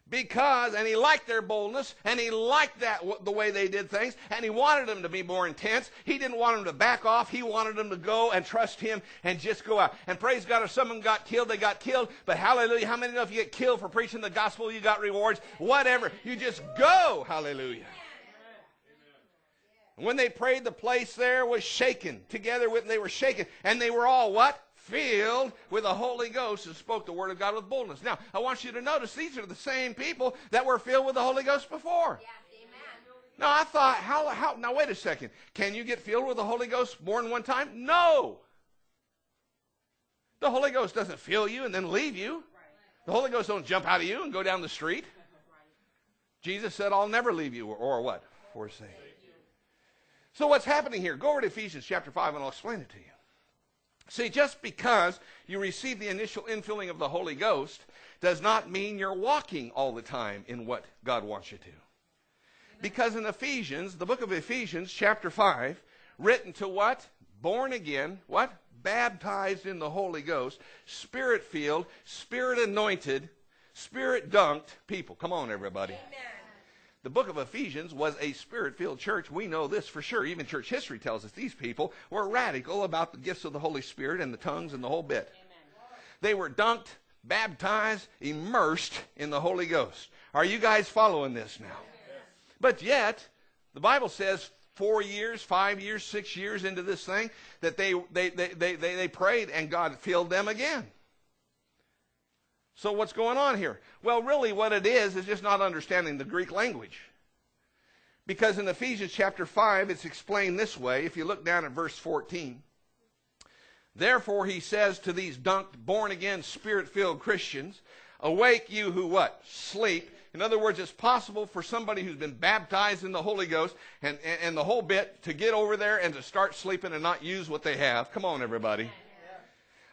Because, and he liked their boldness, and he liked that the way they did things, and he wanted them to be more intense. He didn't want them to back off. He wanted them to go and trust him and just go out. And praise God, if someone got killed, they got killed. But hallelujah, how many know if you get killed for preaching the gospel, you got rewards? Whatever. You just go. Hallelujah. When they prayed, the place there was shaken. Together with, they were shaken. And they were all what? Filled with the Holy Ghost and spoke the word of God with boldness. Now, I want you to notice these are the same people that were filled with the Holy Ghost before. Yeah, now, I thought, how, how, now wait a second. Can you get filled with the Holy Ghost more than one time? No. The Holy Ghost doesn't fill you and then leave you. The Holy Ghost don't jump out of you and go down the street. [laughs] Jesus said, I'll never leave you or, or what? Forsake. So what's happening here? Go over to Ephesians chapter 5 and I'll explain it to you. See, just because you receive the initial infilling of the Holy Ghost does not mean you're walking all the time in what God wants you to. Because in Ephesians, the book of Ephesians, chapter 5, written to what? Born again, what? Baptized in the Holy Ghost, spirit filled, spirit anointed, spirit dunked people. Come on, everybody. Amen. The book of Ephesians was a spirit filled church. We know this for sure. Even church history tells us these people were radical about the gifts of the Holy Spirit and the tongues and the whole bit. Amen. They were dunked, baptized, immersed in the Holy Ghost. Are you guys following this now? But yet, the Bible says four years, five years, six years into this thing that they, they, they, they, they, they prayed and God filled them again. So what's going on here? Well, really what it is is just not understanding the Greek language. Because in Ephesians chapter 5, it's explained this way. If you look down at verse 14. Therefore, he says to these dunked, born again, spirit filled Christians, awake you who what? Sleep. In other words, it's possible for somebody who's been baptized in the Holy Ghost and, and, and the whole bit to get over there and to start sleeping and not use what they have. Come on, everybody.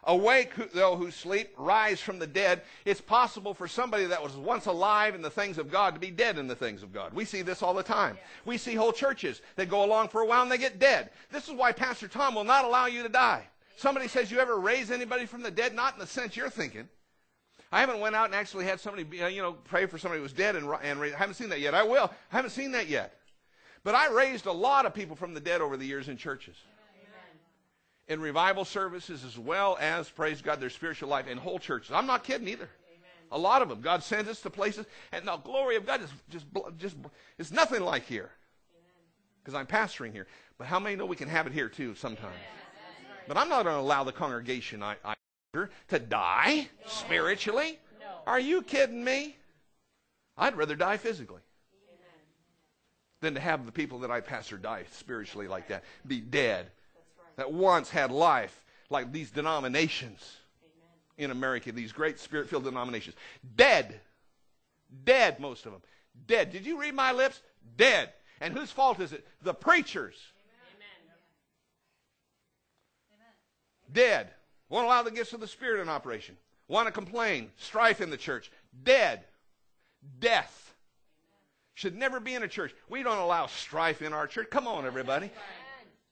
Awake, though who sleep, rise from the dead. It's possible for somebody that was once alive in the things of God to be dead in the things of God. We see this all the time. We see whole churches that go along for a while and they get dead. This is why Pastor Tom will not allow you to die. Somebody says, You ever raise anybody from the dead? Not in the sense you're thinking. I haven't went out and actually had somebody, uh, you know, pray for somebody who was dead and, and ra- I haven't seen that yet. I will. I haven't seen that yet. But I raised a lot of people from the dead over the years in churches. In revival services as well as, praise God, their spiritual life in whole churches. I'm not kidding either. A lot of them. God sends us to places, and the glory of God is just, just it's nothing like here. Because I'm pastoring here. But how many know we can have it here too sometimes? But I'm not going to allow the congregation I, I to die spiritually. Are you kidding me? I'd rather die physically than to have the people that I pastor die spiritually like that, be dead, that once had life like these denominations in America, these great spirit filled denominations. Dead. Dead, most of them. Dead. Did you read my lips? Dead. And whose fault is it? The preachers. Dead. Won't allow the gifts of the Spirit in operation. Want to complain. Strife in the church. Dead. Death. Should never be in a church. We don't allow strife in our church. Come on, everybody.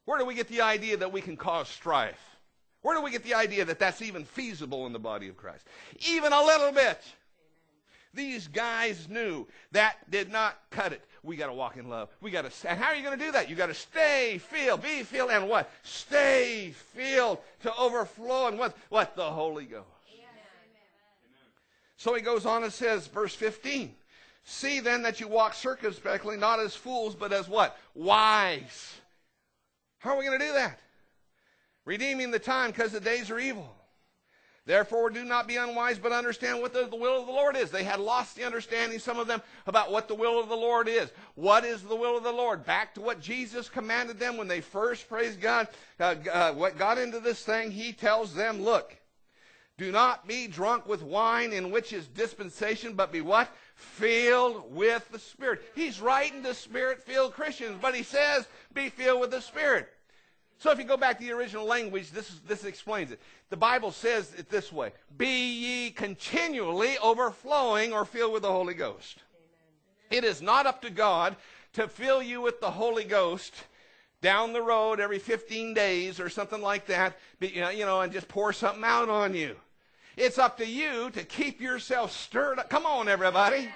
Where do we get the idea that we can cause strife? Where do we get the idea that that's even feasible in the body of Christ? Even a little bit. These guys knew that did not cut it. We got to walk in love. We got to. And how are you going to do that? You got to stay filled, be filled, and what? Stay filled to overflow, and what? What the Holy Ghost. So he goes on and says, verse 15. See then that you walk circumspectly, not as fools, but as what? Wise. How are we going to do that? Redeeming the time because the days are evil. Therefore, do not be unwise, but understand what the, the, will of the Lord is. They had lost the understanding, some of them, about what the will of the Lord is. What is the will of the Lord? Back to what Jesus commanded them when they first, praise God, uh, uh, what got into this thing, he tells them, look, do not be drunk with wine in which is dispensation, but be what? Filled with the Spirit. He's writing to Spirit-filled Christians, but he says, be filled with the Spirit. So if you go back to the original language, this, is, this explains it. The Bible says it this way Be ye continually overflowing or filled with the Holy Ghost. It is not up to God to fill you with the Holy Ghost down the road every 15 days or something like that, you know, and just pour something out on you. It's up to you to keep yourself stirred up. Come on, everybody.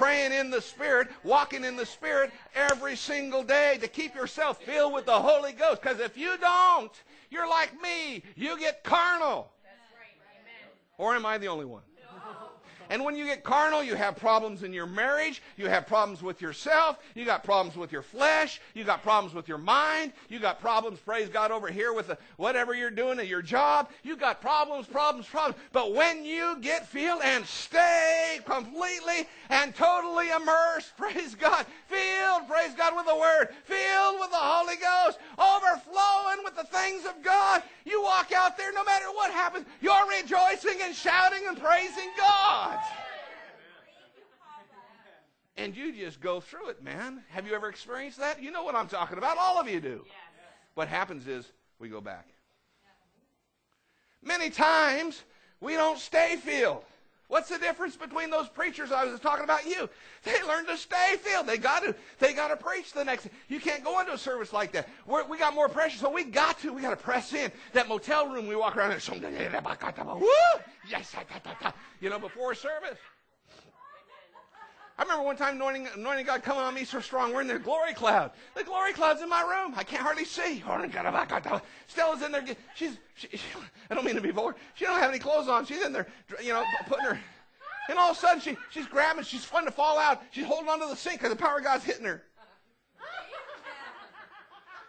Praying in the Spirit, walking in the Spirit every single day to keep yourself filled with the Holy Ghost. Because if you don't, you're like me. You get carnal. Or am I the only one? And when you get carnal, you have problems in your marriage. You have problems with yourself. You got problems with your flesh. You got problems with your mind. You got problems, praise God, over here with the, whatever you're doing at your job. You got problems, problems, problems. But when you get filled and stay completely and totally immersed, [laughs] praise God, filled, praise God, with the Word, filled with the Holy Ghost, overflowing with the things of God, you walk out there no matter what happens, you're rejoicing and shouting and praising God. And you just go through it, man. Have you ever experienced that? You know what I'm talking about. All of you do. What happens is we go back. Many times we don't stay filled. What's the difference between those preachers I was talking about you? They learn to stay filled. They got to. They got to preach the next. You can't go into a service like that. We're, we got more pressure, so we got to. We got to press in. That motel room, we walk around and [laughs] woo, yes, you know, before service. I remember one time anointing, anointing God coming on me so strong. We're in the glory cloud. The glory cloud's in my room. I can't hardly see. Stella's in there. She's, she, I don't mean to be vulgar. She don't have any clothes on. She's in there, you know, putting her. And all of a sudden, she, she's grabbing. She's fun to fall out. She's holding onto the sink because the power of God's hitting her.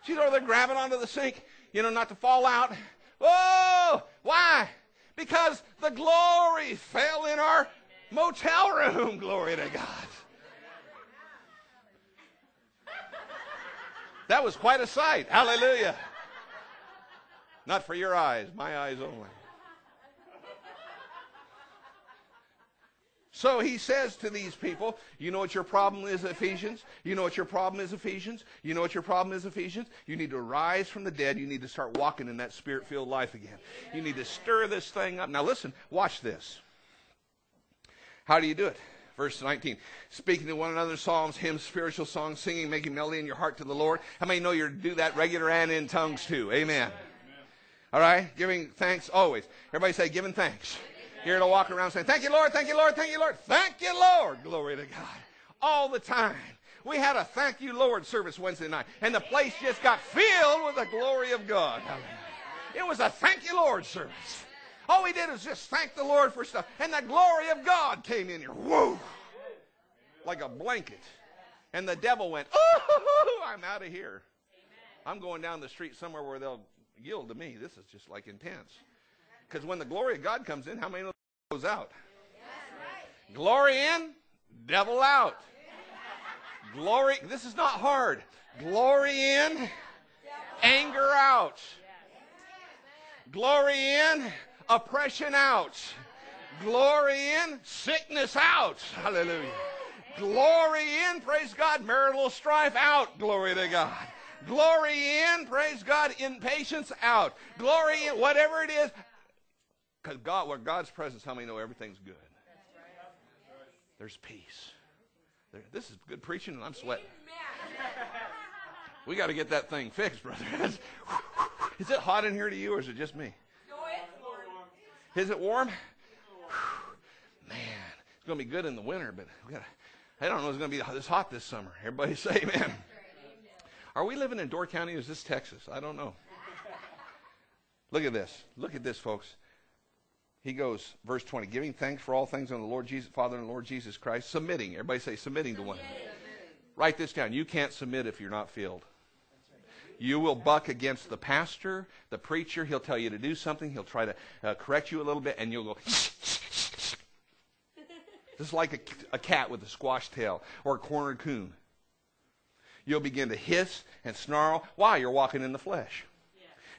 She's over there grabbing onto the sink, you know, not to fall out. Whoa! Why? Because the glory fell in our motel room. Glory to God. That was quite a sight. Hallelujah. Not for your eyes, my eyes only. So he says to these people, You know what your problem is, Ephesians? You know what your problem is, Ephesians? You know what your problem is, Ephesians? You need to rise from the dead. You need to start walking in that spirit filled life again. You need to stir this thing up. Now, listen, watch this. How do you do it? Verse 19. Speaking to one another psalms, hymns, spiritual songs, singing, making melody in your heart to the Lord. How many know you do that regular and in tongues too? Amen. All right? Giving thanks always. Everybody say, giving thanks. You're to walk around saying, Thank you, Lord, thank you, Lord, thank you, Lord, thank you, Lord. Glory to God. All the time. We had a thank you, Lord service Wednesday night, and the place just got filled with the glory of God. It was a thank you, Lord service. All we did was just thank the Lord for stuff. And the glory of God came in here. Whoa! Like a blanket. And the devil went, Oh, I'm out of here. I'm going down the street somewhere where they'll yield to me. This is just like intense. Because when the glory of God comes in, how many of goes out? Glory in, devil out. Glory, this is not hard. Glory in, anger out. Glory in, oppression out. Glory in, sickness out. Hallelujah. Glory in, praise God, marital strife out. Glory to God. Glory in, praise God, impatience out. Glory in, whatever it is, because God, where God's presence, how many know everything's good? There's peace. There, this is good preaching, and I'm sweating. We got to get that thing fixed, brother. [laughs] is it hot in here to you, or is it just me? Is it warm? Man, it's going to be good in the winter, but we got I don't know it's going to be this hot this summer. Everybody [laughs] say amen. Are we living in Door County or is this Texas? I don't know. Look at this. Look at this, folks he goes, verse 20, giving thanks for all things on the Lord Jesus, Father and Lord Jesus Christ, submitting. Everybody say submitting to one another. Write this down. You can't submit if you're not filled. You will buck against the pastor, the preacher. He'll tell you to do something. He'll try to uh, correct you a little bit, and you'll go. [laughs] Just like a, a cat with a squash tail or a cornered coon. You'll begin to hiss and snarl. Why? You're walking in the flesh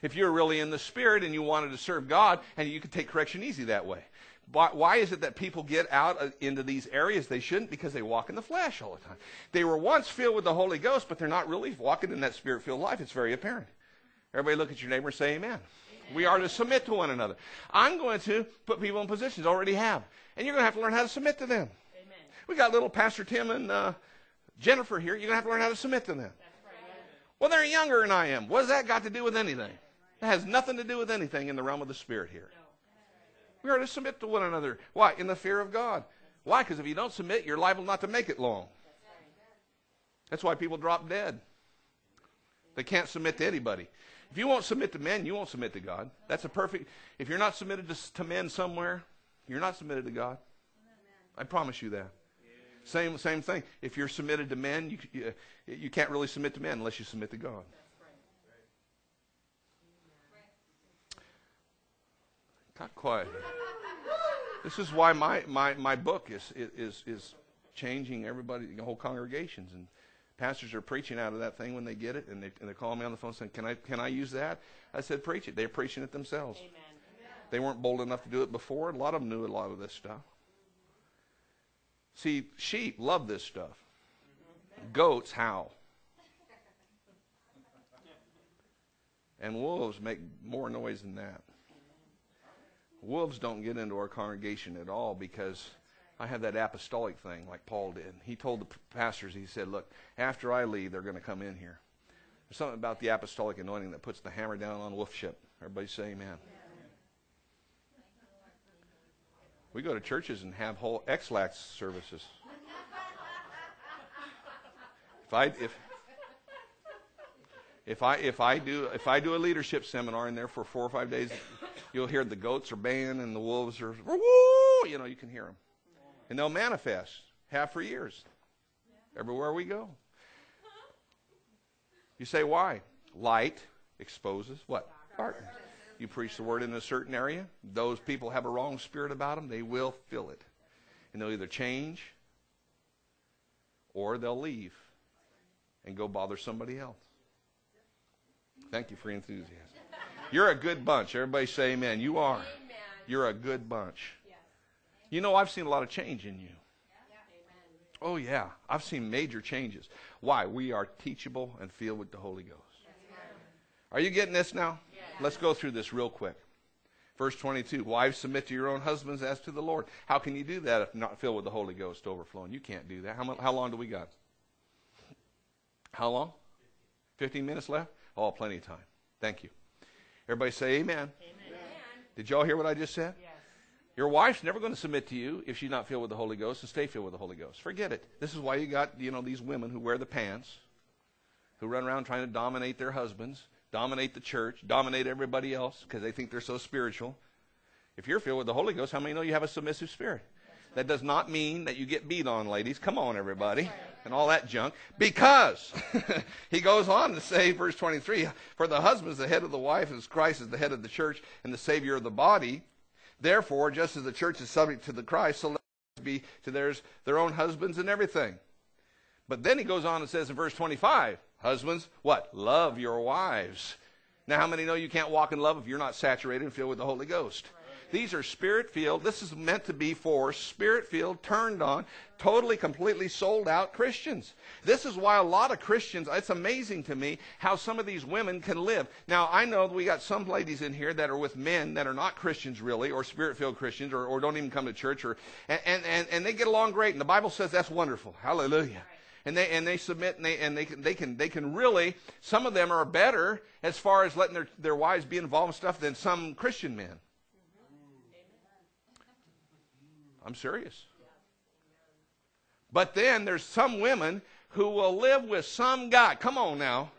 if you're really in the spirit and you wanted to serve God, and you could take correction easy that way. Why is it that people get out uh, into these areas they shouldn't? Because they walk in the flesh all the time. They were once filled with the Holy Ghost, but they're not really walking in that spirit filled life. It's very apparent. Everybody look at your neighbor and say amen. amen. We are to submit to one another. I'm going to put people in positions, already have. And you're going to have to learn how to submit to them. Amen. We got little Pastor Tim and uh, Jennifer here. You're going to have to learn how to submit to them. Right. Well, they're younger than I am. What has that got to do with anything? It has nothing to do with anything in the realm of the Spirit here. We are to submit to one another. Why? In the fear of God. Why? Because if you don't submit, you're liable not to make it long. That's why people drop dead. They can't submit to anybody. If you won't submit to men, you won't submit to God. That's a perfect. If you're not submitted to, to men somewhere, you're not submitted to God. I promise you that. Same same thing. If you're submitted to men, you, you, you can't really submit to men unless you submit to God. Got quiet. This is why my, my, my book is, is, is changing everybody, the whole congregations. And pastors are preaching out of that thing when they get it, and they, and they call me on the phone saying, can I, can I use that? I said, preach it. They're preaching it themselves. Amen. They weren't bold enough to do it before. A lot of them knew a lot of this stuff. See, sheep love this stuff. Goats howl. And wolves make more noise than that wolves don't get into our congregation at all because I have that apostolic thing like Paul did. He told the pastors, he said, Look, after I leave, they're going to come in here. There's something about the apostolic anointing that puts the hammer down on wolfship. Everybody say amen. We go to churches and have whole Ex-Lax services. If I if if I if I do if I do a leadership seminar in there for four or five days, you'll hear the goats are baying and the wolves are woo, you know, you can hear them. And they'll manifest, have for years, everywhere we go. You say, why? Light exposes what? Darkness. You preach the word in a certain area, those people have a wrong spirit about them, they will feel it. And they'll either change or they'll leave and go bother somebody else. Thank you for your enthusiasm. You're a good bunch. Everybody say amen. You are. Amen. You're a good bunch. Yes. You know, I've seen a lot of change in you. Oh, yeah. I've seen major changes. Why? We are teachable and filled with the Holy Ghost. Are you getting this now? Let's go through this real quick. Verse 22 Wives, submit to your own husbands as to the Lord. How can you do that if not filled with the Holy Ghost overflowing? You can't do that. How, how long do we got? How long? 15 minutes left? Oh, plenty of time. Thank you. Everybody say amen. amen. Did y'all hear what I just said? Yes. Your wife's never going to submit to you if she's not filled with the Holy Ghost and stay filled with the Holy Ghost. Forget it. This is why you got, you know, these women who wear the pants, who run around trying to dominate their husbands, dominate the church, dominate everybody else because they think they're so spiritual. If you're filled with the Holy Ghost, how many know you have a submissive spirit? That does not mean that you get beat on, ladies. Come on, everybody. And all that junk. Because [laughs] he goes on to say, verse 23, For the husband is the head of the wife, as Christ is the head of the church and the Savior of the body. Therefore, just as the church is subject to the Christ, so let us be to theirs, their own husbands and everything. But then he goes on and says in verse 25, Husbands, what? Love your wives. Now, how many know you can't walk in love if you're not saturated and filled with the Holy Ghost? These are spirit filled. This is meant to be for spirit filled, turned on, totally, completely sold out Christians. This is why a lot of Christians, it's amazing to me how some of these women can live. Now, I know we got some ladies in here that are with men that are not Christians really, or spirit filled Christians, or, or, don't even come to church, or, and, and, and they get along great. And the Bible says that's wonderful. Hallelujah and they and they submit and they and they can they can they can really some of them are better as far as letting their, their wives be involved in stuff than some Christian men. I'm serious. But then there's some women who will live with some guy. Come on now.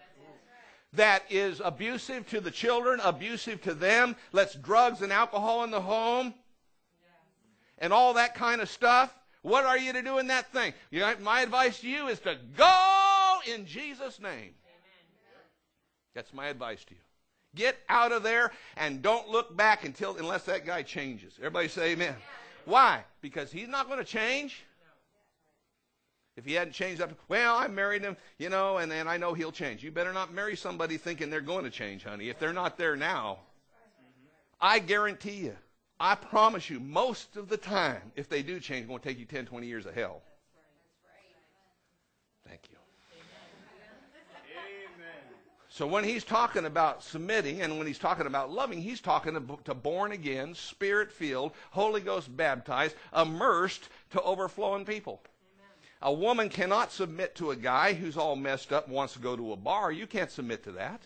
That is abusive to the children, abusive to them, lets drugs and alcohol in the home, and all that kind of stuff. What are you to do in that thing? You know, my advice to you is to go in Jesus' name. That's my advice to you. Get out of there and don't look back until unless that guy changes. Everybody say amen. Why? Because he's not going to change. If he hadn't changed up, well, I married him, you know, and, and I know he'll change. You better not marry somebody thinking they're going to change, honey. If they're not there now, I guarantee you, I promise you, most of the time, if they do change, it's going to take you 10, 20 years of hell. Thank you. So when he's talking about submitting and when he's talking about loving, he's talking to born again, spirit filled, Holy Ghost baptized, immersed to overflowing people. A woman cannot submit to a guy who's all messed up and wants to go to a bar. You can't submit to that.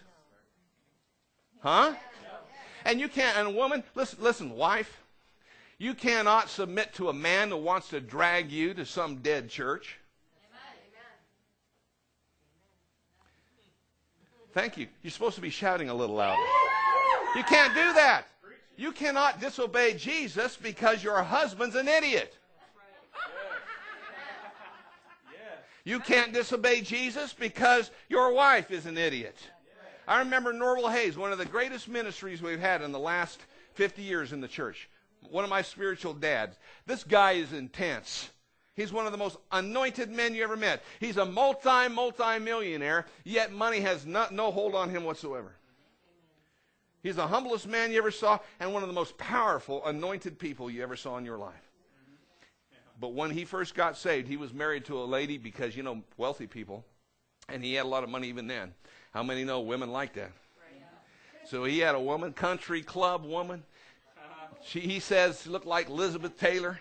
Huh? And you can't, and a woman, listen, listen, wife, you cannot submit to a man who wants to drag you to some dead church. Thank you. You're supposed to be shouting a little louder. You can't do that. You cannot disobey Jesus because your husband's an idiot. You can't disobey Jesus because your wife is an idiot. I remember Norval Hayes, one of the greatest ministries we've had in the last 50 years in the church. One of my spiritual dads. This guy is intense. He's one of the most anointed men you ever met. He's a multi, multi millionaire, yet money has not, no hold on him whatsoever. He's the humblest man you ever saw and one of the most powerful, anointed people you ever saw in your life. But when he first got saved, he was married to a lady because, you know, wealthy people, and he had a lot of money even then. How many know women like that? So he had a woman, country club woman. She, he says, she looked like Elizabeth Taylor.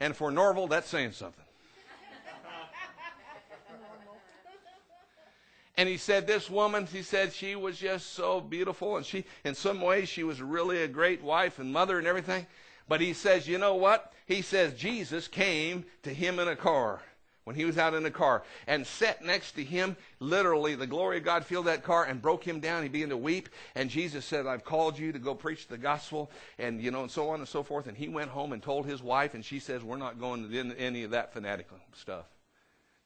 And for Norval, that's saying something. And he said, This woman, he said, she was just so beautiful. And she, in some ways, she was really a great wife and mother and everything. But he says, You know what? He says, Jesus came to him in a car when he was out in the car and sat next to him. Literally, the glory of God filled that car and broke him down. He began to weep. And Jesus said, I've called you to go preach the gospel and, you know, and so on and so forth. And he went home and told his wife, and she says, We're not going to any of that fanatical stuff.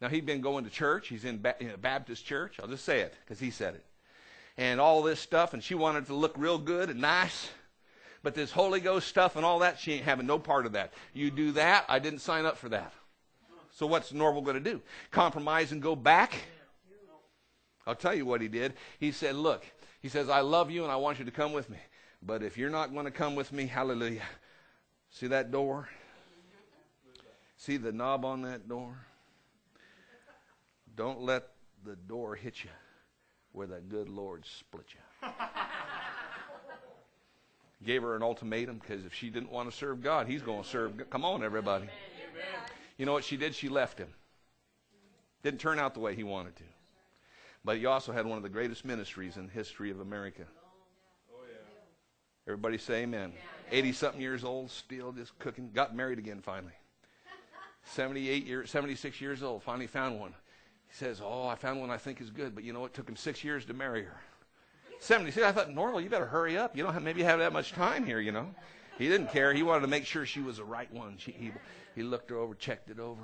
Now, he'd been going to church. He's in, in a Baptist church. I'll just say it because he said it. And all this stuff, and she wanted to look real good and nice. But this Holy Ghost stuff and all that, she ain't having no part of that. You do that, I didn't sign up for that. So what's Norval going to do? Compromise and go back? I'll tell you what he did. He said, Look, he says, I love you and I want you to come with me. But if you're not going to come with me, hallelujah. See that door? See the knob on that door? Don't let the door hit you where the good Lord split you. Gave her an ultimatum because if she didn't want to serve God, he's going to serve. Come on, everybody. You know what she did? She left him. Didn't turn out the way he wanted to. But he also had one of the greatest ministries in the history of America. Everybody say amen. 80 something years old, still just cooking. Got married again finally. 78 years, 76 years old, finally found one. He says, Oh, I found one I think is good, but you know it took him six years to marry her. 76. I thought, Norval, you better hurry up. You don't have, maybe have that much time here, you know. He didn't care. He wanted to make sure she was the right one. She, he, he looked her over, checked it over.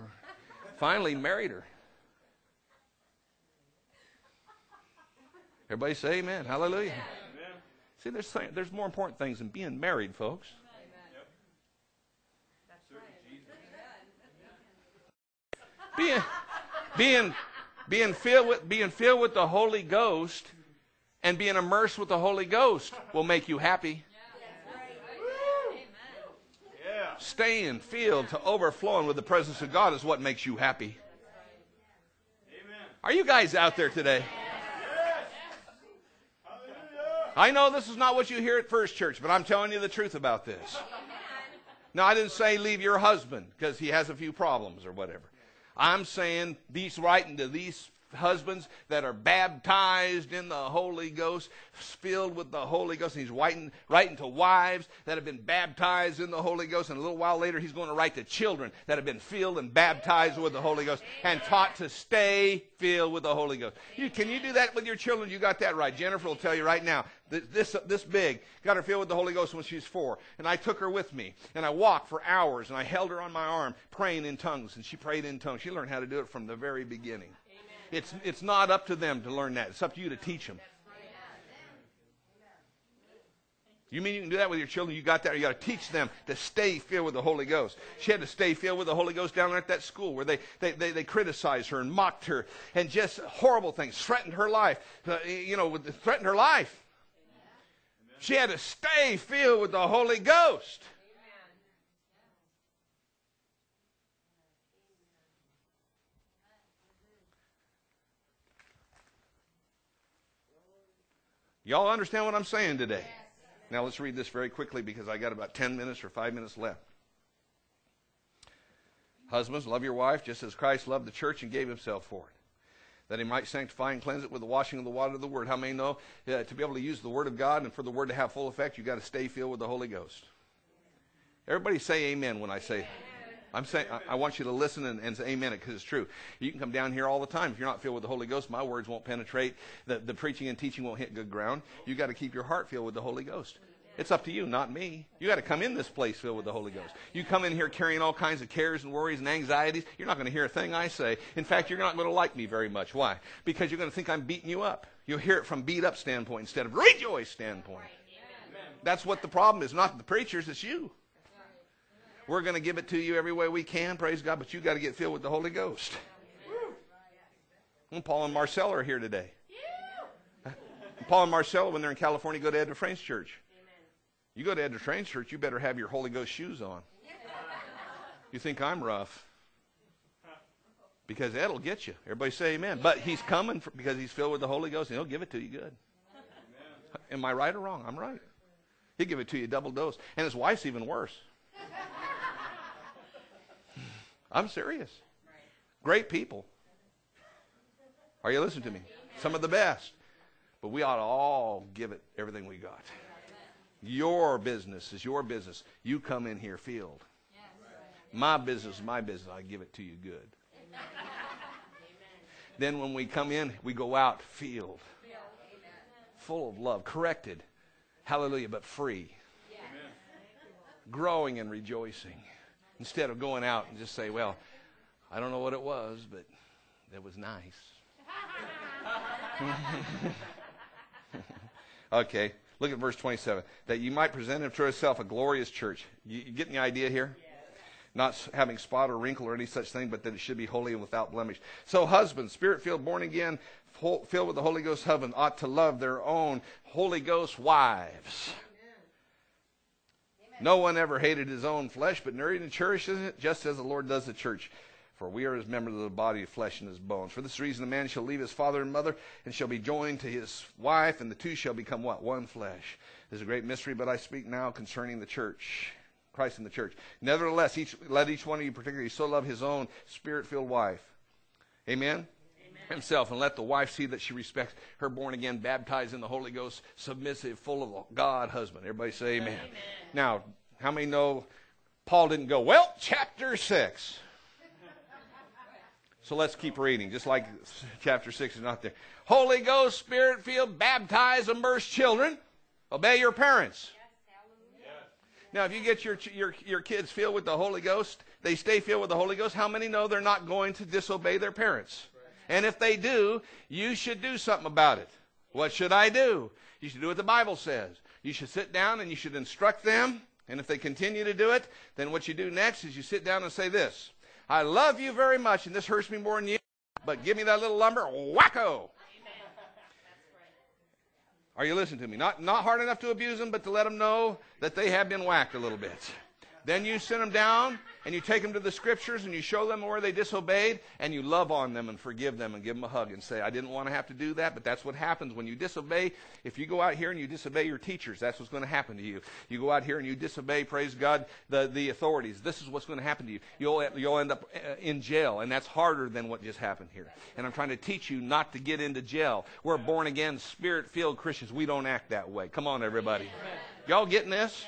Finally married her. Everybody say amen. Hallelujah. Amen. See, there's, there's more important things than being married, folks. Being, being, being, filled with, being filled with the Holy Ghost and being immersed with the Holy Ghost will make you happy. Staying filled to overflowing with the presence of God is what makes you happy. Are you guys out there today? I know this is not what you hear at First Church, but I'm telling you the truth about this. Now, I didn't say leave your husband because he has a few problems or whatever. I'm saying these writing to these husbands that are baptized in the Holy Ghost, filled with the Holy Ghost. And he's writing, writing to wives that have been baptized in the Holy Ghost. And a little while later, he's going to write to children that have been filled and baptized with the Holy Ghost and taught to stay filled with the Holy Ghost. You, can you do that with your children? You got that right. Jennifer will tell you right now. This, this big, got her filled with the Holy Ghost when she was four. And I took her with me. And I walked for hours. And I held her on my arm, praying in tongues. And she prayed in tongues. She learned how to do it from the very beginning. It's, it's not up to them to learn that. It's up to you to teach them. You mean you can do that with your children? You got that? You got to teach them to stay filled with the Holy Ghost. She had to stay filled with the Holy Ghost down there at that school where they, they, they, they criticized her and mocked her and just horrible things, threatened her life. Uh, you know, threatened her life. She had to stay filled with the Holy Ghost. Y'all understand what I'm saying today? Now let's read this very quickly because I got about 10 minutes or 5 minutes left. Husbands, love your wife just as Christ loved the church and gave himself for it. That he might sanctify and cleanse it with the washing of the water of the word. How many know uh, to be able to use the word of God and for the word to have full effect, you've got to stay filled with the Holy Ghost? Everybody say amen when I say I'm saying, I, I want you to listen and, and say amen because it's true. You can come down here all the time. If you're not filled with the Holy Ghost, my words won't penetrate. The, the preaching and teaching won't hit good ground. you got to keep your heart filled with the Holy Ghost. It's up to you, not me. You got to come in this place filled with the Holy Ghost. You come in here carrying all kinds of cares and worries and anxieties. You're not going to hear a thing I say. In fact, you're not going to like me very much. Why? Because you're going to think I'm beating you up. You'll hear it from beat up standpoint instead of rejoice standpoint. That's what the problem is. Not the preachers, it's you. We're going to give it to you every way we can, praise God, but you got to get filled with the Holy Ghost. And Paul and Marcella are here today. Paul and Marcella, when they're in California, go to Ed Dufresne's church. You go to Ed Dufresne's church, you better have your Holy Ghost shoes on. You think I'm rough? Because Ed will get you. Everybody say amen. But he's coming for, because he's filled with the Holy Ghost, and he'll give it to you good. Am I right or wrong? I'm right. He'll give it to you double dose. And his wife's even worse. I'm serious. Great people. Are you listening to me? Some of the best. But we ought to all give it everything we got. Your business is your business. You come in here field. My business is my business. I give it to you good. Then when we come in, we go out field. Full of love, corrected. Hallelujah, but free. Growing and rejoicing. Instead of going out and just say, well, I don't know what it was, but it was nice. [laughs] okay, look at verse 27. That you might present him to yourself a glorious church. You, you getting the idea here? Not having spot or wrinkle or any such thing, but that it should be holy and without blemish. So, husbands, spirit filled, born again, filled with the Holy Ghost husband, ought to love their own Holy Ghost wives No one ever hated his own flesh, but nourished and cherishes it, just as the Lord does the church. For we are as members of the body of flesh and his bones. For this reason, a man shall leave his father and mother, and shall be joined to his wife, and the two shall become what? One flesh. This is a great mystery, but I speak now concerning the church. Christ in the church. Nevertheless, each, let each one of you particularly so love his own spirit filled wife. Amen? Himself and let the wife see that she respects her born again, baptized in the Holy Ghost, submissive, full of God husband. Everybody say amen. amen. Now, how many know Paul didn't go, well, chapter 6. So let's keep reading, just like chapter 6 is not there. Holy Ghost, Spirit filled, baptized, immersed children, obey your parents. Now, if you get your, your, your kids filled with the Holy Ghost, they stay filled with the Holy Ghost, how many know they're not going to disobey their parents? And if they do, you should do something about it. What should I do? You should do what the Bible says. You should sit down and you should instruct them. And if they continue to do it, then what you do next is you sit down and say this I love you very much, and this hurts me more than you, but give me that little lumber, wacko. Are you listening to me? Not, not hard enough to abuse them, but to let them know that they have been whacked a little bit. Then you send them down and you take them to the scriptures and you show them where they disobeyed and you love on them and forgive them and give them a hug and say, I didn't want to have to do that, but that's what happens when you disobey. If you go out here and you disobey your teachers, that's what's going to happen to you. You go out here and you disobey, praise God, the, the authorities. This is what's going to happen to you. You'll, you'll end up uh, in jail, and that's harder than what just happened here. And I'm trying to teach you not to get into jail. We're born again, spirit filled Christians. We don't act that way. Come on, everybody. Y'all getting this?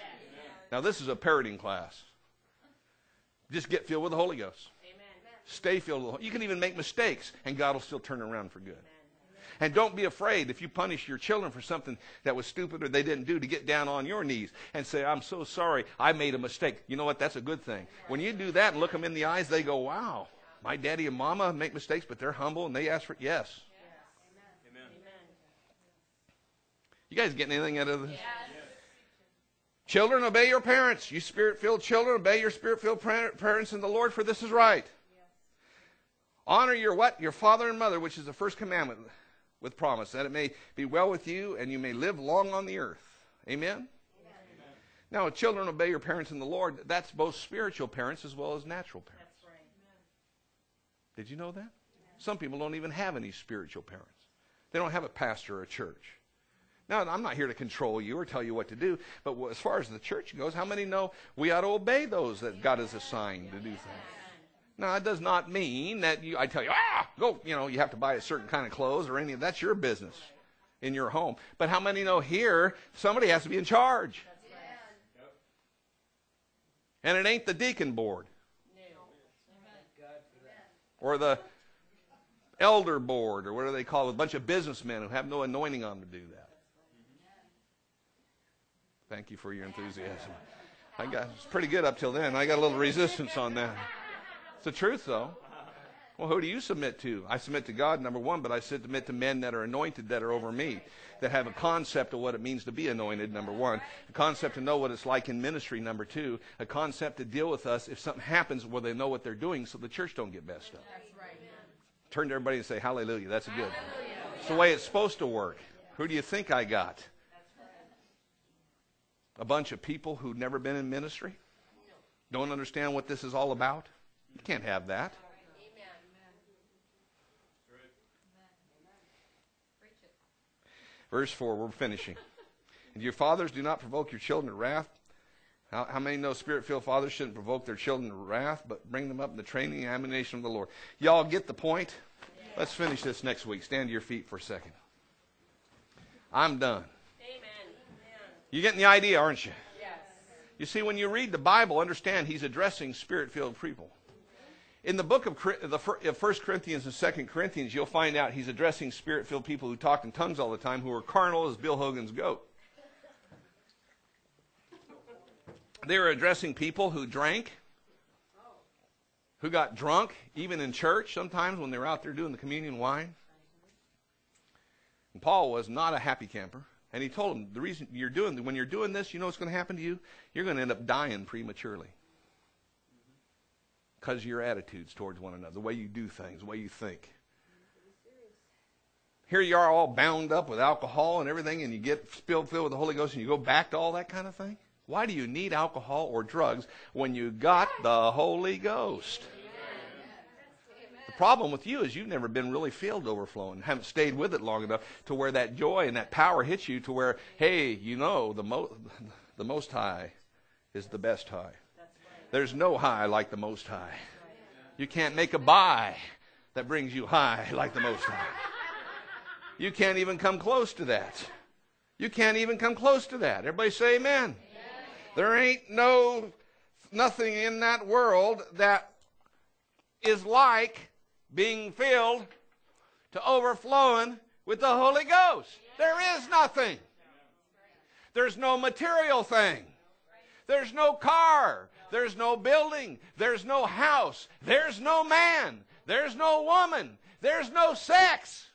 Now, this is a parenting class. Just get filled with the Holy Ghost. Amen. Stay filled with the Holy You can even make mistakes, and God will still turn around for good. Amen. And don't be afraid if you punish your children for something that was stupid or they didn't do to get down on your knees and say, I'm so sorry, I made a mistake. You know what? That's a good thing. When you do that and look them in the eyes, they go, wow, my daddy and mama make mistakes, but they're humble and they ask for, yes. Amen. You guys getting anything out of this? Yes. Children, obey your parents. You spirit filled children, obey your spirit filled parents in the Lord, for this is right. Yes. Honor your what? Your father and mother, which is the first commandment with promise, that it may be well with you and you may live long on the earth. Amen? Amen. Now, children, obey your parents in the Lord. That's both spiritual parents as well as natural parents. Right. Did you know that? Some people don't even have any spiritual parents. They don't have a pastor or a church. Now, I'm not here to control you or tell you what to do, but as far as the church goes, how many know we ought to obey those that God has assigned to do things? Now, it does not mean that you, I tell you, ah, go, you know, you have to buy a certain kind of clothes or any of that's your business in your home. But how many know here somebody has to be in charge? And it ain't the deacon board or the elder board or what whatever they call it, a bunch of businessmen who have no anointing on them to do that. Thank you for your enthusiasm. I got it's pretty good up till then. I got a little resistance on that. It's the truth, though. Well, who do you submit to? I submit to God, number one, but I submit to men that are anointed that are over me, that have a concept of what it means to be anointed, number one, a concept to know what it's like in ministry, number two, a concept to deal with us if something happens where they know what they're doing so the church don't get messed up. Turn to everybody and say, Hallelujah. That's a good. It's the way it's supposed to work. Who do you think I got? A bunch of people who've never been in ministry? Don't understand what this is all about? You can't have that. Verse 4, we're finishing. And your fathers do not provoke your children to wrath. How, how many know spirit filled fathers shouldn't provoke their children to wrath, but bring them up in the training and admonition of the Lord? Y'all get the point? Let's finish this next week. Stand to your feet for a second. I'm done. You're getting the idea, aren't you? Yes. You see, when you read the Bible, understand he's addressing spirit filled people. In the book of the First Corinthians and Second Corinthians, you'll find out he's addressing spirit filled people who talk in tongues all the time, who are carnal as Bill Hogan's goat. They were addressing people who drank, who got drunk, even in church sometimes when they were out there doing the communion wine. And Paul was not a happy camper. And he told him, the reason you're doing, when you're doing this, you know what's going to happen to you? You're going to end up dying prematurely. Because of your attitudes towards one another, the way you do things, the way you think. Here you are all bound up with alcohol and everything, and you get spilled filled with the Holy Ghost, and you go back to all that kind of thing? Why do you need alcohol or drugs when you got the Holy Ghost? Problem with you is you've never been really filled overflowing, [laughs] haven't stayed with it long enough to where that joy and that power hits you to where, hey, you know, the, mo- the Most High is the best high. There's no high like the Most High. You can't make a buy that brings you high [laughs] like the Most High. You can't even come close to that. You can't even come close to that. Everybody say amen. There ain't no nothing in that world that is like being filled to overflowing with the Holy Ghost. There is nothing. There's no material thing. There's no car. There's no building. There's no house. There's no man. There's no woman. There's no sex.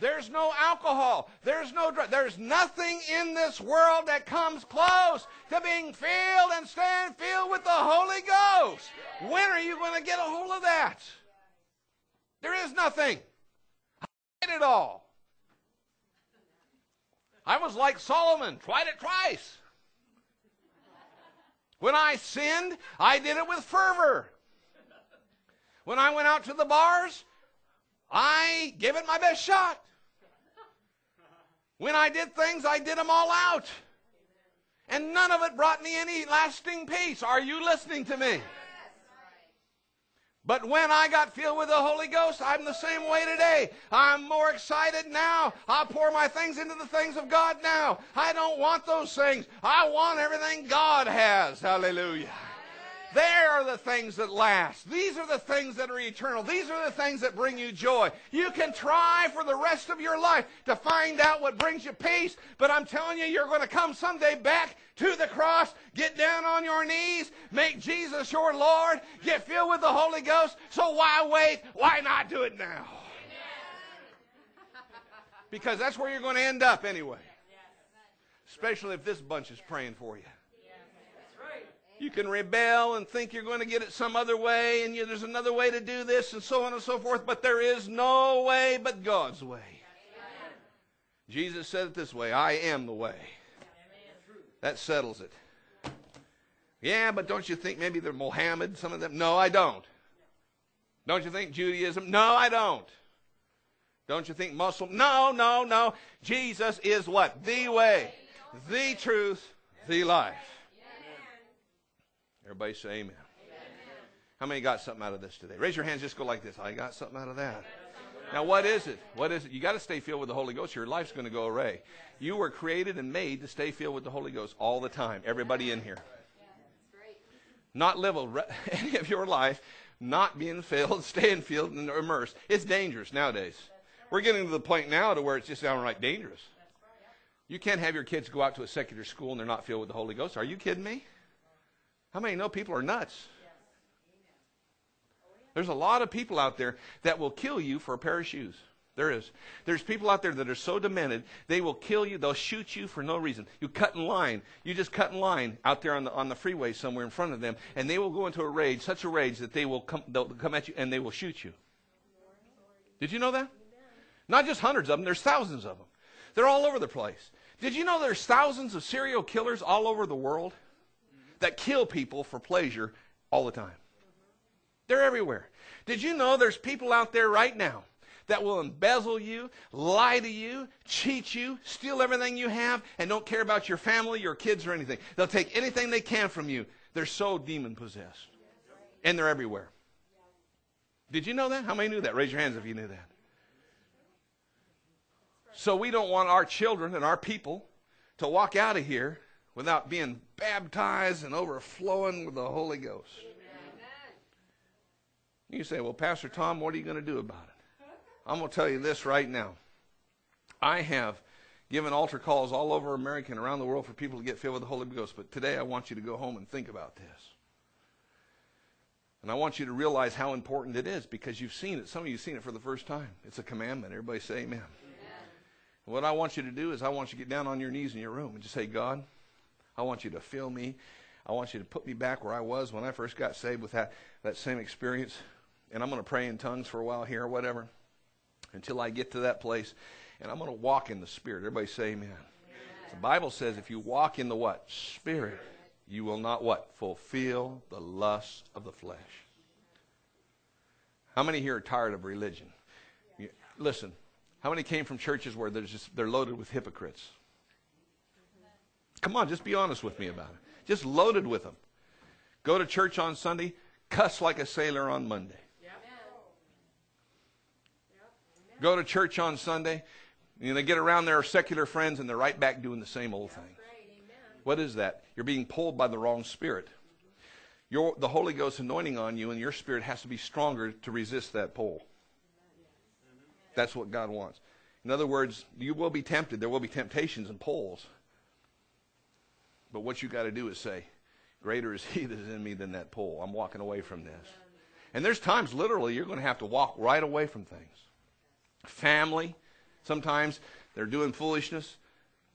There's no alcohol. There's no drug. There's nothing in this world that comes close to being filled and staying filled with the Holy Ghost. When are you going to get a hold of that? There is nothing. I did it all. I was like Solomon, tried it twice. When I sinned, I did it with fervor. When I went out to the bars, I gave it my best shot. When I did things, I did them all out. And none of it brought me any lasting peace. Are you listening to me? But when I got filled with the Holy Ghost, I'm the same way today. I'm more excited now. I pour my things into the things of God now. I don't want those things. I want everything God has. Hallelujah. They are the things that last. These are the things that are eternal. These are the things that bring you joy. You can try for the rest of your life to find out what brings you peace, but I'm telling you, you're going to come someday back to the cross, get down on your knees, make Jesus your Lord, get filled with the Holy Ghost. So why wait? Why not do it now? Because that's where you're going to end up anyway. Especially if this bunch is praying for you. You can rebel and think you're going to get it some other way, and you, there's another way to do this, and so on and so forth, but there is no way but God's way. Jesus said it this way I am the way. That settles it. Yeah, but don't you think maybe they're Mohammed, some of them? No, I don't. Don't you think Judaism? No, I don't. Don't you think Muslim? No, no, no. Jesus is what? The way, the truth, the life. Everybody say amen. amen. How many got something out of this today? Raise your hands, just go like this. I got something out of that. Now, what is it? What is it? You got to stay filled with the Holy Ghost. Your life's going to go array. You were created and made to stay filled with the Holy Ghost all the time. Everybody in here. Not live [laughs] any of your life not being filled, [laughs] staying filled and immersed. It's dangerous nowadays. We're getting to the point now to where it's just downright dangerous. You can't have your kids go out to a secular school and they're not filled with the Holy Ghost. Are you kidding me? How many know people are nuts? There's a lot of people out there that will kill you for a pair of shoes. There is. There's people out there that are so demented, they will kill you, they'll shoot you for no reason. You cut in line. You just cut in line out there on the, on the freeway somewhere in front of them, and they will go into a rage, such a rage that they will come, they'll come at you and they will shoot you. Did you know that? Not just hundreds of them, there's thousands of them. They're all over the place. Did you know there's thousands of serial killers all over the world? that kill people for pleasure all the time. They're everywhere. Did you know there's people out there right now that will embezzle you, lie to you, cheat you, steal everything you have, and don't care about your family, your kids, or anything? They'll take anything they can from you. They're so demon possessed. And they're everywhere. Did you know that? How many knew that? Raise your hands if you knew that. So we don't want our children and our people to walk out of here without being baptized and overflowing with the Holy Ghost. You say, well, Pastor Tom, what are you going to do about it? I'm going to tell you this right now. I have given altar calls all over America and around the world for people to get filled with the Holy Ghost, but today I want you to go home and think about this. And I want you to realize how important it is because you've seen it. Some of you have seen it for the first time. It's a commandment. Everybody say amen. amen. What I want you to do is I want you to get down on your knees in your room and just say, God, I want you to fill me. I want you to put me back where I was when I first got saved with that, that same experience. And I'm going to pray in tongues for a while here or whatever until I get to that place. And I'm going to walk in the Spirit. Everybody say amen. amen. The Bible says if you walk in the what? Spirit. You will not what? Fulfill the lust of the flesh. How many here are tired of religion? You, listen, how many came from churches where they're just they're loaded with hypocrites? Come on, just be honest with me about it. Just loaded with them. Go to church on Sunday, cuss like a sailor on Monday. Go to church on Sunday, and they get around their secular friends, and they're right back doing the same old thing. What is that? You're being pulled by the wrong spirit. Your, the Holy Ghost anointing on you, and your spirit has to be stronger to resist that pull. That's what God wants. In other words, you will be tempted. There will be temptations and pulls. But what you got to do is say, Greater is He [laughs] that is in me than that pull. I'm walking away from this. And there's times, literally, you're going to have to walk right away from things. Family, sometimes they're doing foolishness.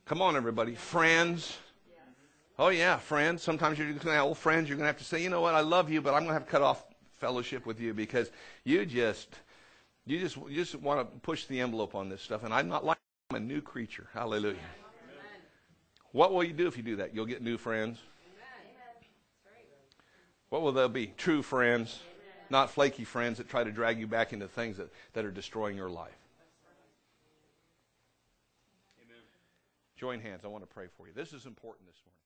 Come on, everybody. Friends. Oh, yeah, friends. Sometimes you're going to have old friends. You're going to have to say, you know what, I love you, but I'm going to have to cut off fellowship with you because you just, you just, you just want to push the envelope on this stuff. And I'm not like I'm a new creature. Hallelujah. What will you do if you do that? You'll get new friends. What will they be? True friends, not flaky friends that try to drag you back into things that, that are destroying your life. Join hands. I want to pray for you. This is important this morning.